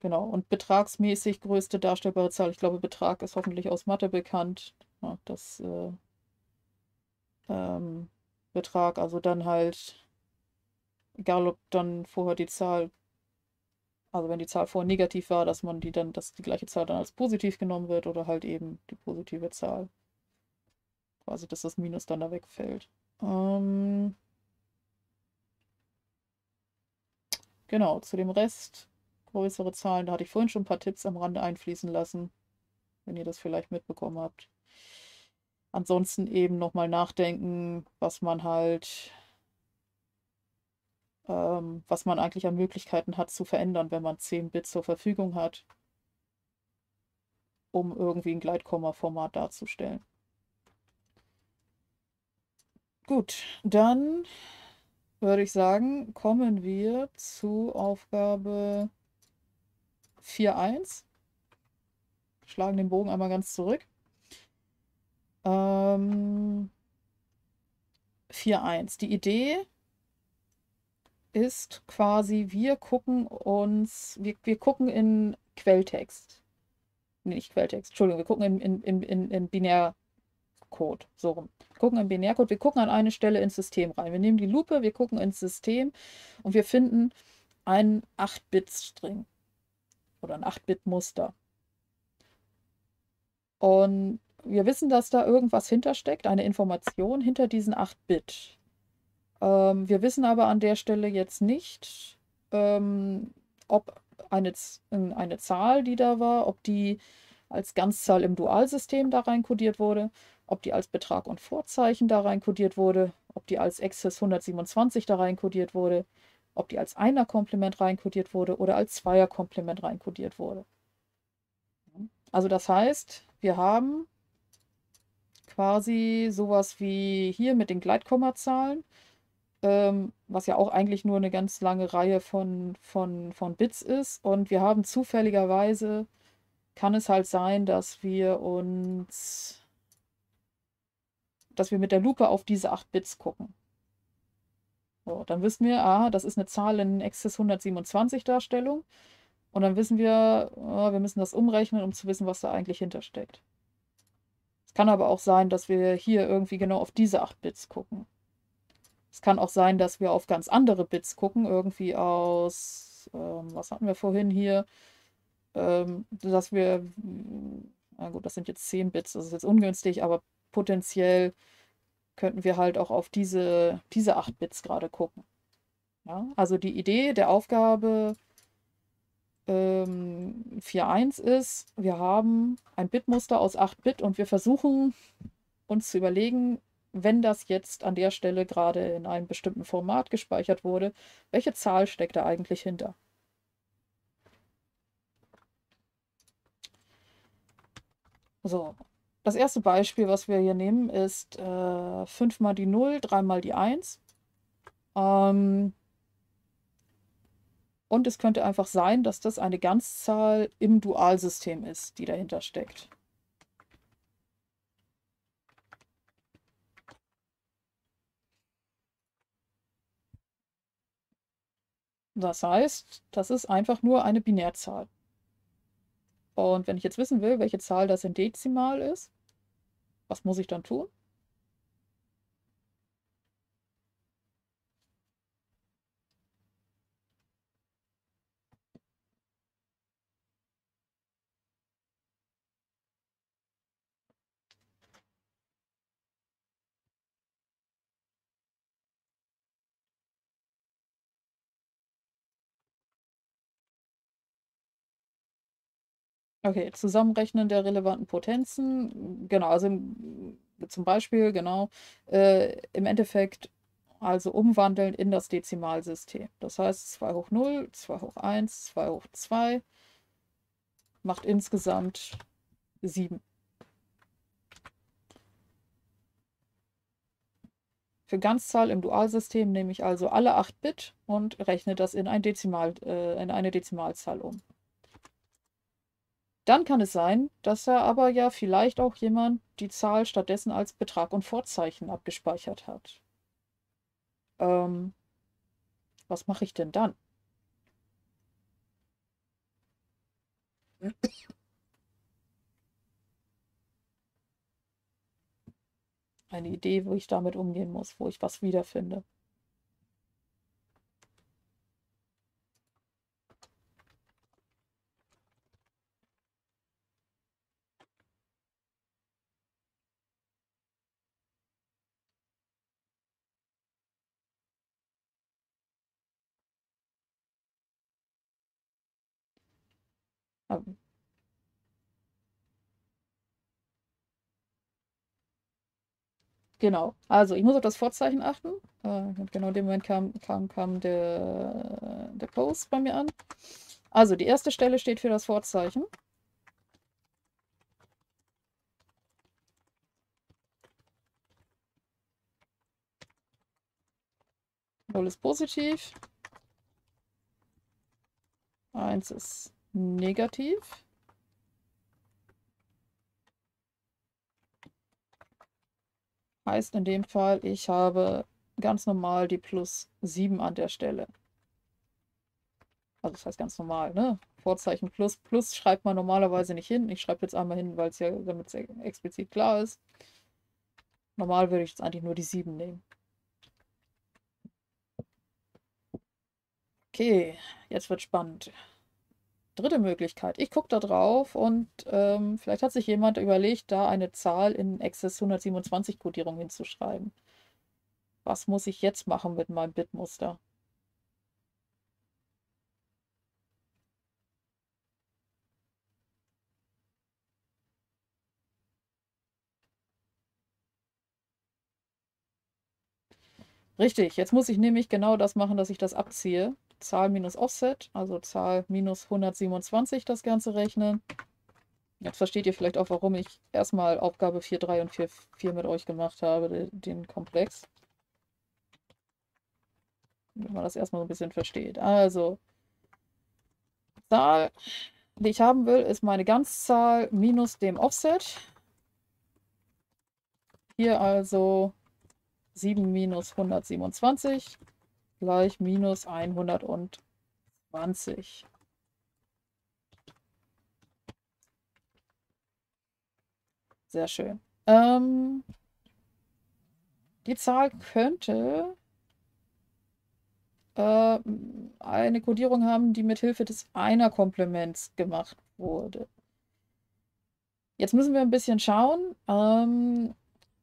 Genau, und betragsmäßig größte darstellbare Zahl. Ich glaube, Betrag ist hoffentlich aus Mathe bekannt. Ja, das äh, ähm, Betrag, also dann halt, egal ob dann vorher die Zahl also wenn die Zahl vorher negativ war, dass man die dann, dass die gleiche Zahl dann als positiv genommen wird oder halt eben die positive Zahl. Quasi, dass das Minus dann da wegfällt. Ähm genau, zu dem Rest, größere Zahlen, da hatte ich vorhin schon ein paar Tipps am Rande einfließen lassen, wenn ihr das vielleicht mitbekommen habt. Ansonsten eben nochmal nachdenken, was man halt ähm, was man eigentlich an Möglichkeiten hat zu verändern, wenn man 10 Bit zur Verfügung hat, um irgendwie ein Gleitkomma-Format darzustellen. Gut, dann würde ich sagen, kommen wir zu Aufgabe 4.1. Schlagen den Bogen einmal ganz zurück. Ähm, 4.1. Die Idee ist quasi, wir gucken uns, wir, wir gucken in Quelltext. Nee, nicht Quelltext, Entschuldigung, wir gucken in, in, in, in, in Binärcode, so rum. Wir gucken in Binärcode, wir gucken an eine Stelle ins System rein. Wir nehmen die Lupe, wir gucken ins System und wir finden einen 8-Bit-String oder ein 8-Bit-Muster. Und wir wissen, dass da irgendwas hintersteckt, eine Information hinter diesen 8-Bit. Ähm, wir wissen aber an der Stelle jetzt nicht, ähm, ob eine, eine Zahl, die da war, ob die als Ganzzahl im Dualsystem da reinkodiert wurde, ob die als Betrag und Vorzeichen da reinkodiert wurde, ob die als Access 127 da reinkodiert wurde, ob die als Einer-Komplement reinkodiert wurde oder als Zweier-Komplement reinkodiert wurde. Also das heißt, wir haben quasi sowas wie hier mit den Gleitkommazahlen ähm, was ja auch eigentlich nur eine ganz lange Reihe von, von, von Bits ist. Und wir haben zufälligerweise, kann es halt sein, dass wir uns, dass wir mit der Lupe auf diese 8 Bits gucken. So, dann wissen wir, ah, das ist eine Zahl in Access 127 Darstellung. Und dann wissen wir, oh, wir müssen das umrechnen, um zu wissen, was da eigentlich hintersteckt. Es kann aber auch sein, dass wir hier irgendwie genau auf diese 8 Bits gucken. Es kann auch sein, dass wir auf ganz andere Bits gucken, irgendwie aus, ähm, was hatten wir vorhin hier, ähm, dass wir, na gut, das sind jetzt 10 Bits, das ist jetzt ungünstig, aber potenziell könnten wir halt auch auf diese, diese 8 Bits gerade gucken. Ja? Also die Idee der Aufgabe ähm, 4.1 ist, wir haben ein Bitmuster aus 8 Bit und wir versuchen uns zu überlegen, wenn das jetzt an der Stelle gerade in einem bestimmten Format gespeichert wurde, welche Zahl steckt da eigentlich hinter? So, das erste Beispiel, was wir hier nehmen, ist äh, 5 mal die 0, 3 mal die 1. Ähm, und es könnte einfach sein, dass das eine Ganzzahl im Dualsystem ist, die dahinter steckt. Das heißt, das ist einfach nur eine Binärzahl. Und wenn ich jetzt wissen will, welche Zahl das in Dezimal ist, was muss ich dann tun? Okay, Zusammenrechnen der relevanten Potenzen. Genau, also im, zum Beispiel, genau, äh, im Endeffekt also umwandeln in das Dezimalsystem. Das heißt 2 hoch 0, 2 hoch 1, 2 hoch 2 macht insgesamt 7. Für Ganzzahl im Dualsystem nehme ich also alle 8 Bit und rechne das in, ein Dezimal, äh, in eine Dezimalzahl um. Dann kann es sein, dass da aber ja vielleicht auch jemand die Zahl stattdessen als Betrag und Vorzeichen abgespeichert hat. Ähm, was mache ich denn dann? Eine Idee, wo ich damit umgehen muss, wo ich was wiederfinde. Genau, also ich muss auf das Vorzeichen achten. Äh, genau in dem Moment kam, kam, kam der, der Post bei mir an. Also die erste Stelle steht für das Vorzeichen. Null ist positiv. Eins ist negativ. Heißt in dem Fall, ich habe ganz normal die plus 7 an der Stelle. Also das heißt ganz normal, ne? Vorzeichen plus. Plus schreibt man normalerweise nicht hin. Ich schreibe jetzt einmal hin, weil es ja, damit es explizit klar ist. Normal würde ich jetzt eigentlich nur die 7 nehmen. Okay, jetzt wird spannend dritte Möglichkeit. Ich gucke da drauf und ähm, vielleicht hat sich jemand überlegt, da eine Zahl in Access 127 Codierung hinzuschreiben. Was muss ich jetzt machen mit meinem Bitmuster? Richtig, jetzt muss ich nämlich genau das machen, dass ich das abziehe. Zahl minus Offset, also Zahl minus 127 das Ganze rechnen. Jetzt versteht ihr vielleicht auch, warum ich erstmal Aufgabe 4.3 und 4.4 mit euch gemacht habe, den Komplex. Wenn man das erstmal so ein bisschen versteht. Also, Zahl, die ich haben will, ist meine Ganzzahl minus dem Offset. Hier also 7 minus 127 gleich minus 120. Sehr schön. Ähm, die Zahl könnte äh, eine Codierung haben, die mit Hilfe des Einer-Komplements gemacht wurde. Jetzt müssen wir ein bisschen schauen. Ähm,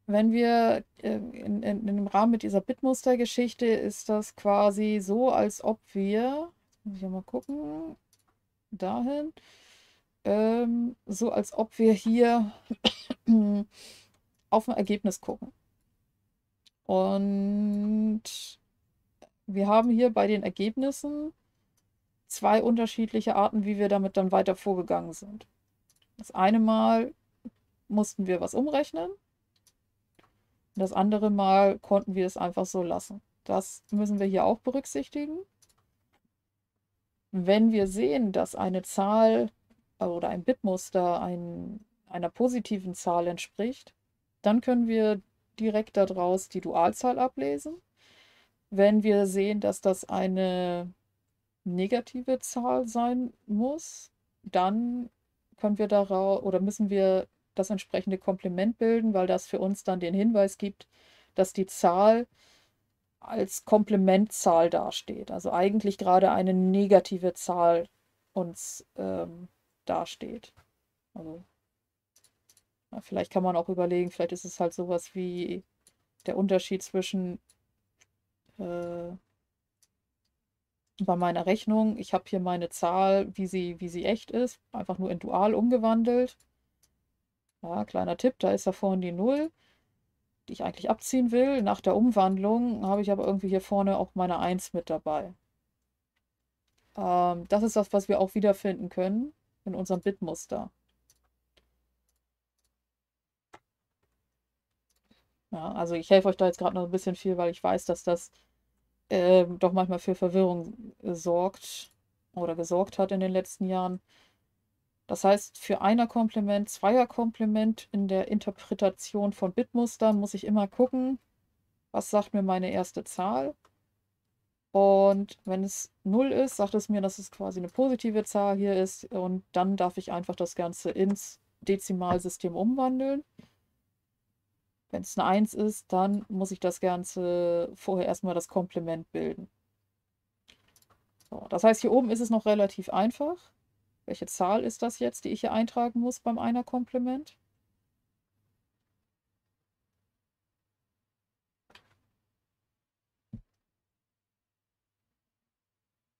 wenn wir äh, in, in, in, dem Rahmen mit dieser Bitmuster-Geschichte ist das quasi so, als ob wir, muss ich mal gucken, dahin, ähm, so als ob wir hier (clears throat) auf ein Ergebnis gucken. Und wir haben hier bei den Ergebnissen zwei unterschiedliche Arten, wie wir damit dann weiter vorgegangen sind. Das eine Mal mussten wir was umrechnen. Das andere Mal konnten wir es einfach so lassen. Das müssen wir hier auch berücksichtigen. Wenn wir sehen, dass eine Zahl oder ein Bitmuster ein, einer positiven Zahl entspricht, dann können wir direkt daraus die Dualzahl ablesen. Wenn wir sehen, dass das eine negative Zahl sein muss, dann können wir daraus oder müssen wir das entsprechende Komplement bilden, weil das für uns dann den Hinweis gibt, dass die Zahl als Komplementzahl dasteht. Also eigentlich gerade eine negative Zahl uns ähm, dasteht. Also ja, vielleicht kann man auch überlegen, vielleicht ist es halt sowas wie der Unterschied zwischen äh, bei meiner Rechnung, ich habe hier meine Zahl, wie sie, wie sie echt ist, einfach nur in Dual umgewandelt. Ja, kleiner Tipp, da ist da vorne die 0, die ich eigentlich abziehen will. Nach der Umwandlung habe ich aber irgendwie hier vorne auch meine 1 mit dabei. Ähm, das ist das, was wir auch wiederfinden können in unserem Bitmuster. Ja, also ich helfe euch da jetzt gerade noch ein bisschen viel, weil ich weiß, dass das äh, doch manchmal für Verwirrung sorgt oder gesorgt hat in den letzten Jahren. Das heißt, für Einer-Komplement, Zweier-Komplement in der Interpretation von Bitmustern muss ich immer gucken, was sagt mir meine erste Zahl. Und wenn es 0 ist, sagt es mir, dass es quasi eine positive Zahl hier ist. Und dann darf ich einfach das Ganze ins Dezimalsystem umwandeln. Wenn es eine 1 ist, dann muss ich das Ganze vorher erstmal das Komplement bilden. So, das heißt, hier oben ist es noch relativ einfach. Welche Zahl ist das jetzt, die ich hier eintragen muss beim Einer-Komplement?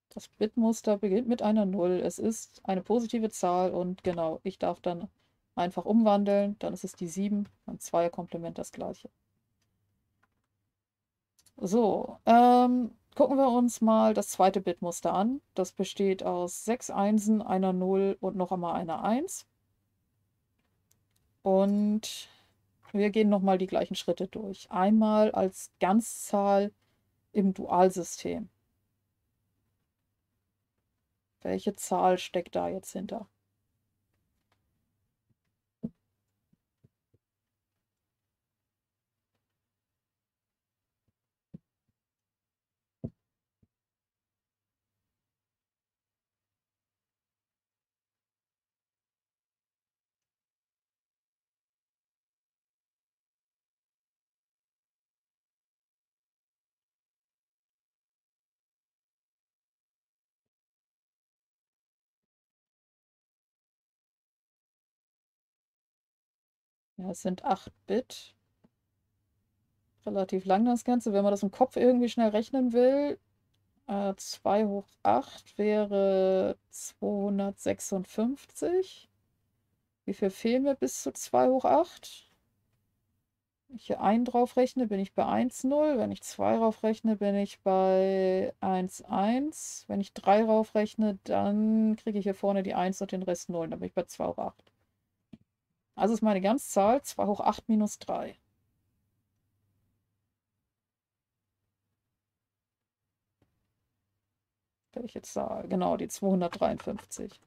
Das Bitmuster beginnt mit einer 0. Es ist eine positive Zahl und genau, ich darf dann einfach umwandeln, dann ist es die 7 und Zweierkomplement das gleiche. So, ähm, gucken wir uns mal das zweite Bitmuster an. Das besteht aus sechs Einsen, einer 0 und noch einmal einer 1. Und wir gehen nochmal die gleichen Schritte durch. Einmal als Ganzzahl im Dualsystem. Welche Zahl steckt da jetzt hinter? Ja, es sind 8 Bit. Relativ lang das Ganze. Wenn man das im Kopf irgendwie schnell rechnen will, äh, 2 hoch 8 wäre 256. Wie viel fehlen mir bis zu 2 hoch 8? Wenn ich hier 1 drauf rechne, bin ich bei 1, 0. Wenn ich 2 drauf rechne, bin ich bei 1, 1. Wenn ich 3 drauf rechne, dann kriege ich hier vorne die 1 und den Rest 0. Dann bin ich bei 2 hoch 8. Also ist meine Ganzzahl 2 hoch 8 minus 3. Welche Zahl? Genau, die 253.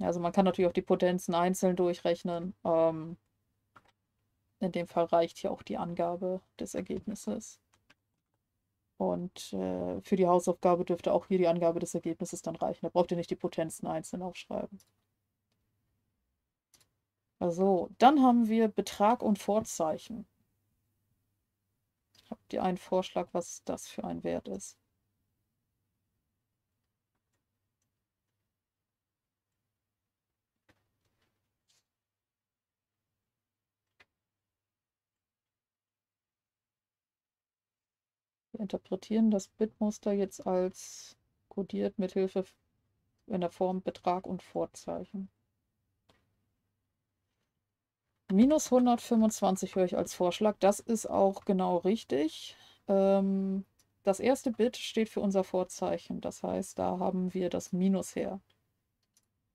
Also man kann natürlich auch die Potenzen einzeln durchrechnen. Ähm, in dem Fall reicht hier auch die Angabe des Ergebnisses. Und äh, für die Hausaufgabe dürfte auch hier die Angabe des Ergebnisses dann reichen. Da braucht ihr nicht die Potenzen einzeln aufschreiben. Also, dann haben wir Betrag und Vorzeichen. Habt ihr einen Vorschlag, was das für ein Wert ist? Wir interpretieren das Bitmuster jetzt als kodiert mithilfe in der Form Betrag und Vorzeichen. Minus 125 höre ich als Vorschlag. Das ist auch genau richtig. Ähm, das erste Bit steht für unser Vorzeichen. Das heißt, da haben wir das Minus her.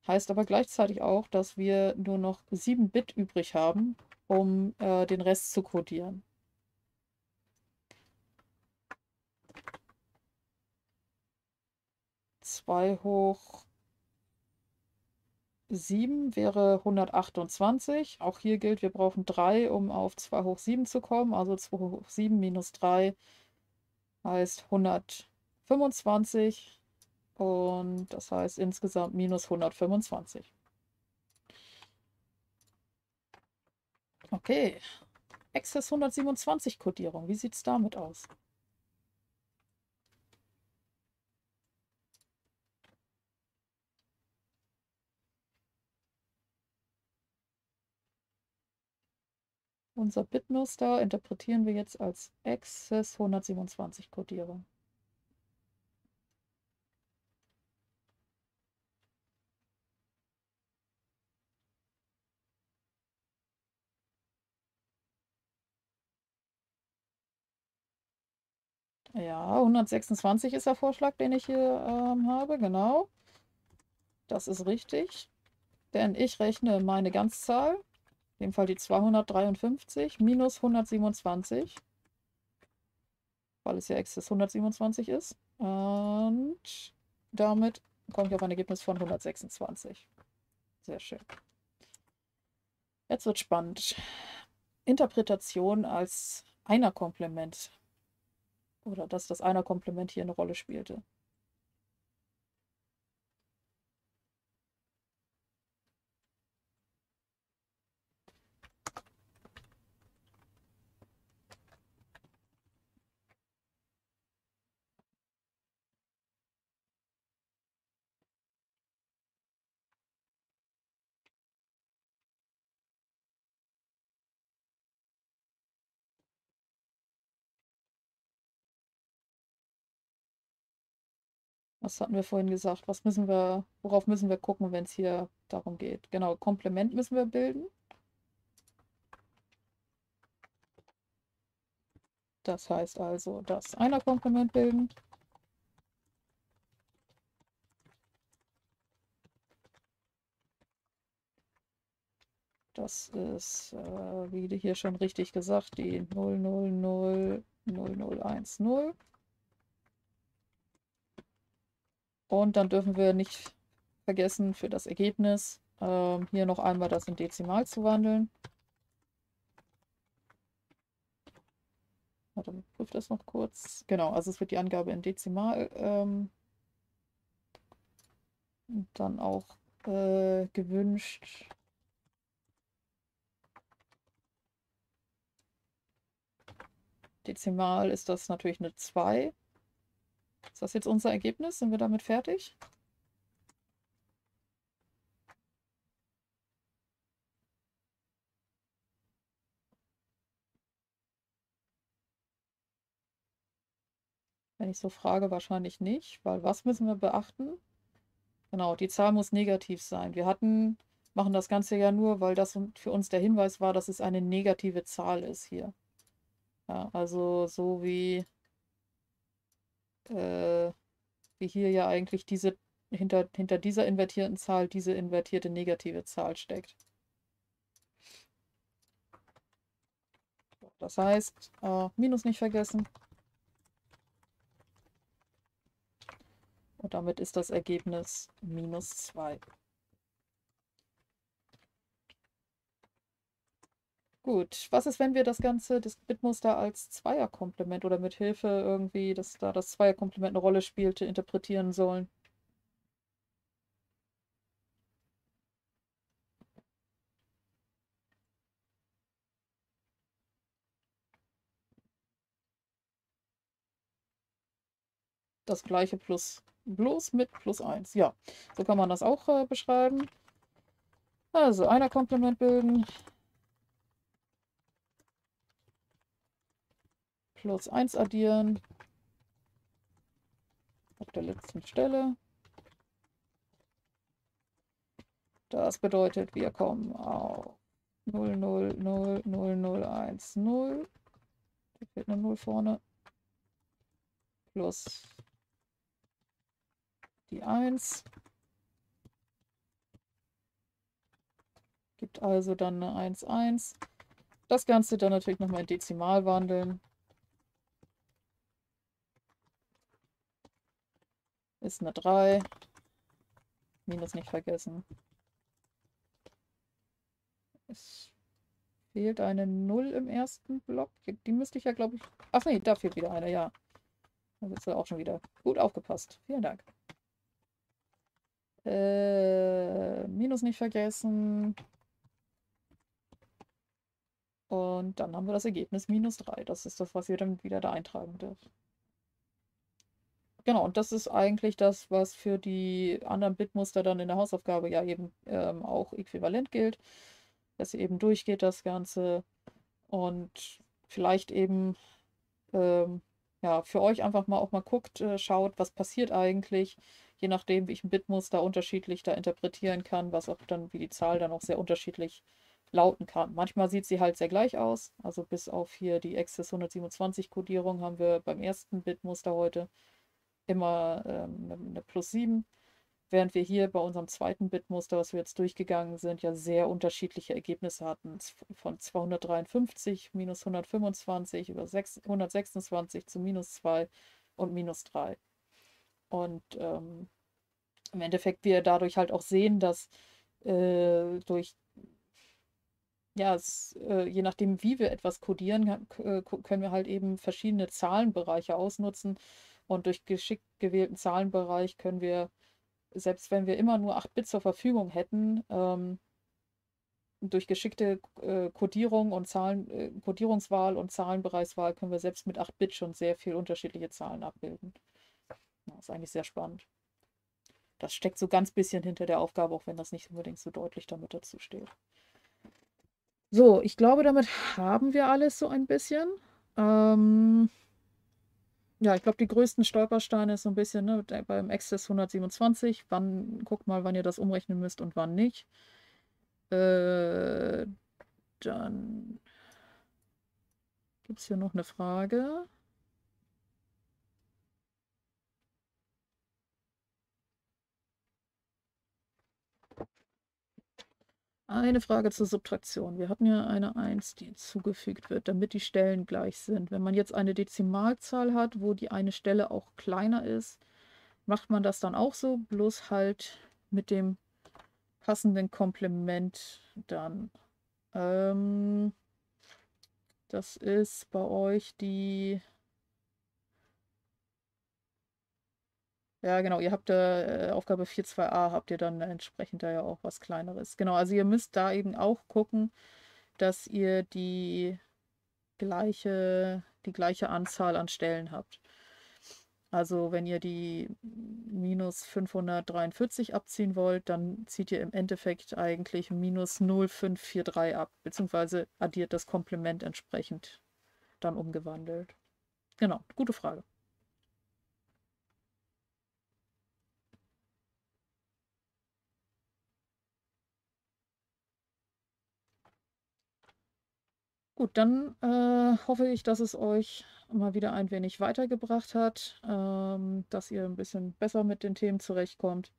Heißt aber gleichzeitig auch, dass wir nur noch 7 Bit übrig haben, um äh, den Rest zu codieren. 2 hoch 7 wäre 128. Auch hier gilt, wir brauchen 3, um auf 2 hoch 7 zu kommen. Also 2 hoch 7 minus 3 heißt 125. Und das heißt insgesamt minus 125. Okay. Access 127 Codierung. Wie sieht es damit aus? Unser Bitmuster interpretieren wir jetzt als Access 127 Codierung. Ja, 126 ist der Vorschlag, den ich hier ähm, habe, genau. Das ist richtig. Denn ich rechne meine Ganzzahl in dem Fall die 253 minus 127, weil es ja Access 127 ist. Und damit komme ich auf ein Ergebnis von 126. Sehr schön. Jetzt wird spannend. Interpretation als Einer-Komplement. Oder dass das Einer-Komplement hier eine Rolle spielte. Was hatten wir vorhin gesagt? Was müssen wir, worauf müssen wir gucken, wenn es hier darum geht? Genau, Komplement müssen wir bilden. Das heißt also, das einer Komplement bilden. Das ist, äh, wie hier schon richtig gesagt, die 0000010. Und dann dürfen wir nicht vergessen, für das Ergebnis ähm, hier noch einmal das in Dezimal zu wandeln. Warte, prüft das noch kurz. Genau, also es wird die Angabe in Dezimal ähm, dann auch äh, gewünscht. Dezimal ist das natürlich eine 2. Ist das jetzt unser Ergebnis? Sind wir damit fertig? Wenn ich so frage, wahrscheinlich nicht, weil was müssen wir beachten? Genau, die Zahl muss negativ sein. Wir hatten, machen das Ganze ja nur, weil das für uns der Hinweis war, dass es eine negative Zahl ist hier. Ja, also so wie äh, wie hier ja eigentlich diese hinter, hinter dieser invertierten Zahl diese invertierte negative Zahl steckt. Das heißt, äh, Minus nicht vergessen. Und damit ist das Ergebnis minus 2. Gut, was ist, wenn wir das Ganze, das Bitmuster als Zweierkomplement oder mit Hilfe irgendwie, dass da das Zweierkomplement eine Rolle spielte, interpretieren sollen? das gleiche plus bloß mit plus 1. Ja, so kann man das auch äh, beschreiben. Also, einer Komplement bilden. Plus 1 addieren. Auf der letzten Stelle. Das bedeutet, wir kommen auf 0, 0, 0, 0, 0, 1, 0. Da fehlt eine 0 vorne. Plus die 1. Gibt also dann eine 1, 1. Das Ganze dann natürlich nochmal in Dezimal wandeln. Ist eine 3. Minus nicht vergessen. Es fehlt eine 0 im ersten Block. Die müsste ich ja, glaube ich... Ach nee, da fehlt wieder eine, ja. Da ist auch schon wieder gut aufgepasst. Vielen Dank. Äh, Minus nicht vergessen. Und dann haben wir das Ergebnis minus 3. Das ist das, was ihr dann wieder da eintragen dürft. Genau, und das ist eigentlich das, was für die anderen Bitmuster dann in der Hausaufgabe ja eben ähm, auch äquivalent gilt. Dass ihr eben durchgeht das Ganze und vielleicht eben ähm, ja, für euch einfach mal auch mal guckt, äh, schaut, was passiert eigentlich, je nachdem, wie ich ein Bitmuster unterschiedlich da interpretieren kann, was auch dann, wie die Zahl dann auch sehr unterschiedlich lauten kann. Manchmal sieht sie halt sehr gleich aus, also bis auf hier die Access 127 Codierung haben wir beim ersten Bitmuster heute immer ähm, eine, eine Plus 7, während wir hier bei unserem zweiten Bitmuster, was wir jetzt durchgegangen sind, ja sehr unterschiedliche Ergebnisse hatten, von 253 minus 125 über 6, 126 zu minus 2 und minus 3. Und ähm, im Endeffekt wir dadurch halt auch sehen, dass äh, durch ja, es, äh, je nachdem, wie wir etwas codieren, äh, können wir halt eben verschiedene Zahlenbereiche ausnutzen. Und durch geschickt gewählten Zahlenbereich können wir, selbst wenn wir immer nur 8 Bit zur Verfügung hätten, ähm, durch geschickte äh, Codierung und Zahlen, äh, Codierungswahl und Zahlenbereichswahl können wir selbst mit 8 Bit schon sehr viel unterschiedliche Zahlen abbilden. Das ist eigentlich sehr spannend. Das steckt so ganz bisschen hinter der Aufgabe, auch wenn das nicht unbedingt so deutlich damit dazu steht. So, ich glaube, damit haben wir alles so ein bisschen. Ähm ja, ich glaube, die größten Stolpersteine ist so ein bisschen ne, beim Access 127. Wann, guckt mal, wann ihr das umrechnen müsst und wann nicht. Äh, dann gibt es hier noch eine Frage. Eine Frage zur Subtraktion. Wir hatten ja eine 1, die zugefügt wird, damit die Stellen gleich sind. Wenn man jetzt eine Dezimalzahl hat, wo die eine Stelle auch kleiner ist, macht man das dann auch so, bloß halt mit dem passenden Komplement dann. Ähm, das ist bei euch die Ja, genau, ihr habt da äh, Aufgabe 4.2a, habt ihr dann entsprechend da ja auch was Kleineres. Genau, also ihr müsst da eben auch gucken, dass ihr die gleiche, die gleiche Anzahl an Stellen habt. Also wenn ihr die minus 543 abziehen wollt, dann zieht ihr im Endeffekt eigentlich minus 0543 ab, beziehungsweise addiert das Komplement entsprechend dann umgewandelt. Genau, gute Frage. Gut, dann äh, hoffe ich, dass es euch mal wieder ein wenig weitergebracht hat, ähm, dass ihr ein bisschen besser mit den Themen zurechtkommt.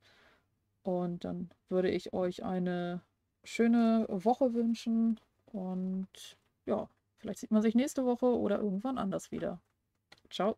Und dann würde ich euch eine schöne Woche wünschen. Und ja, vielleicht sieht man sich nächste Woche oder irgendwann anders wieder. Ciao.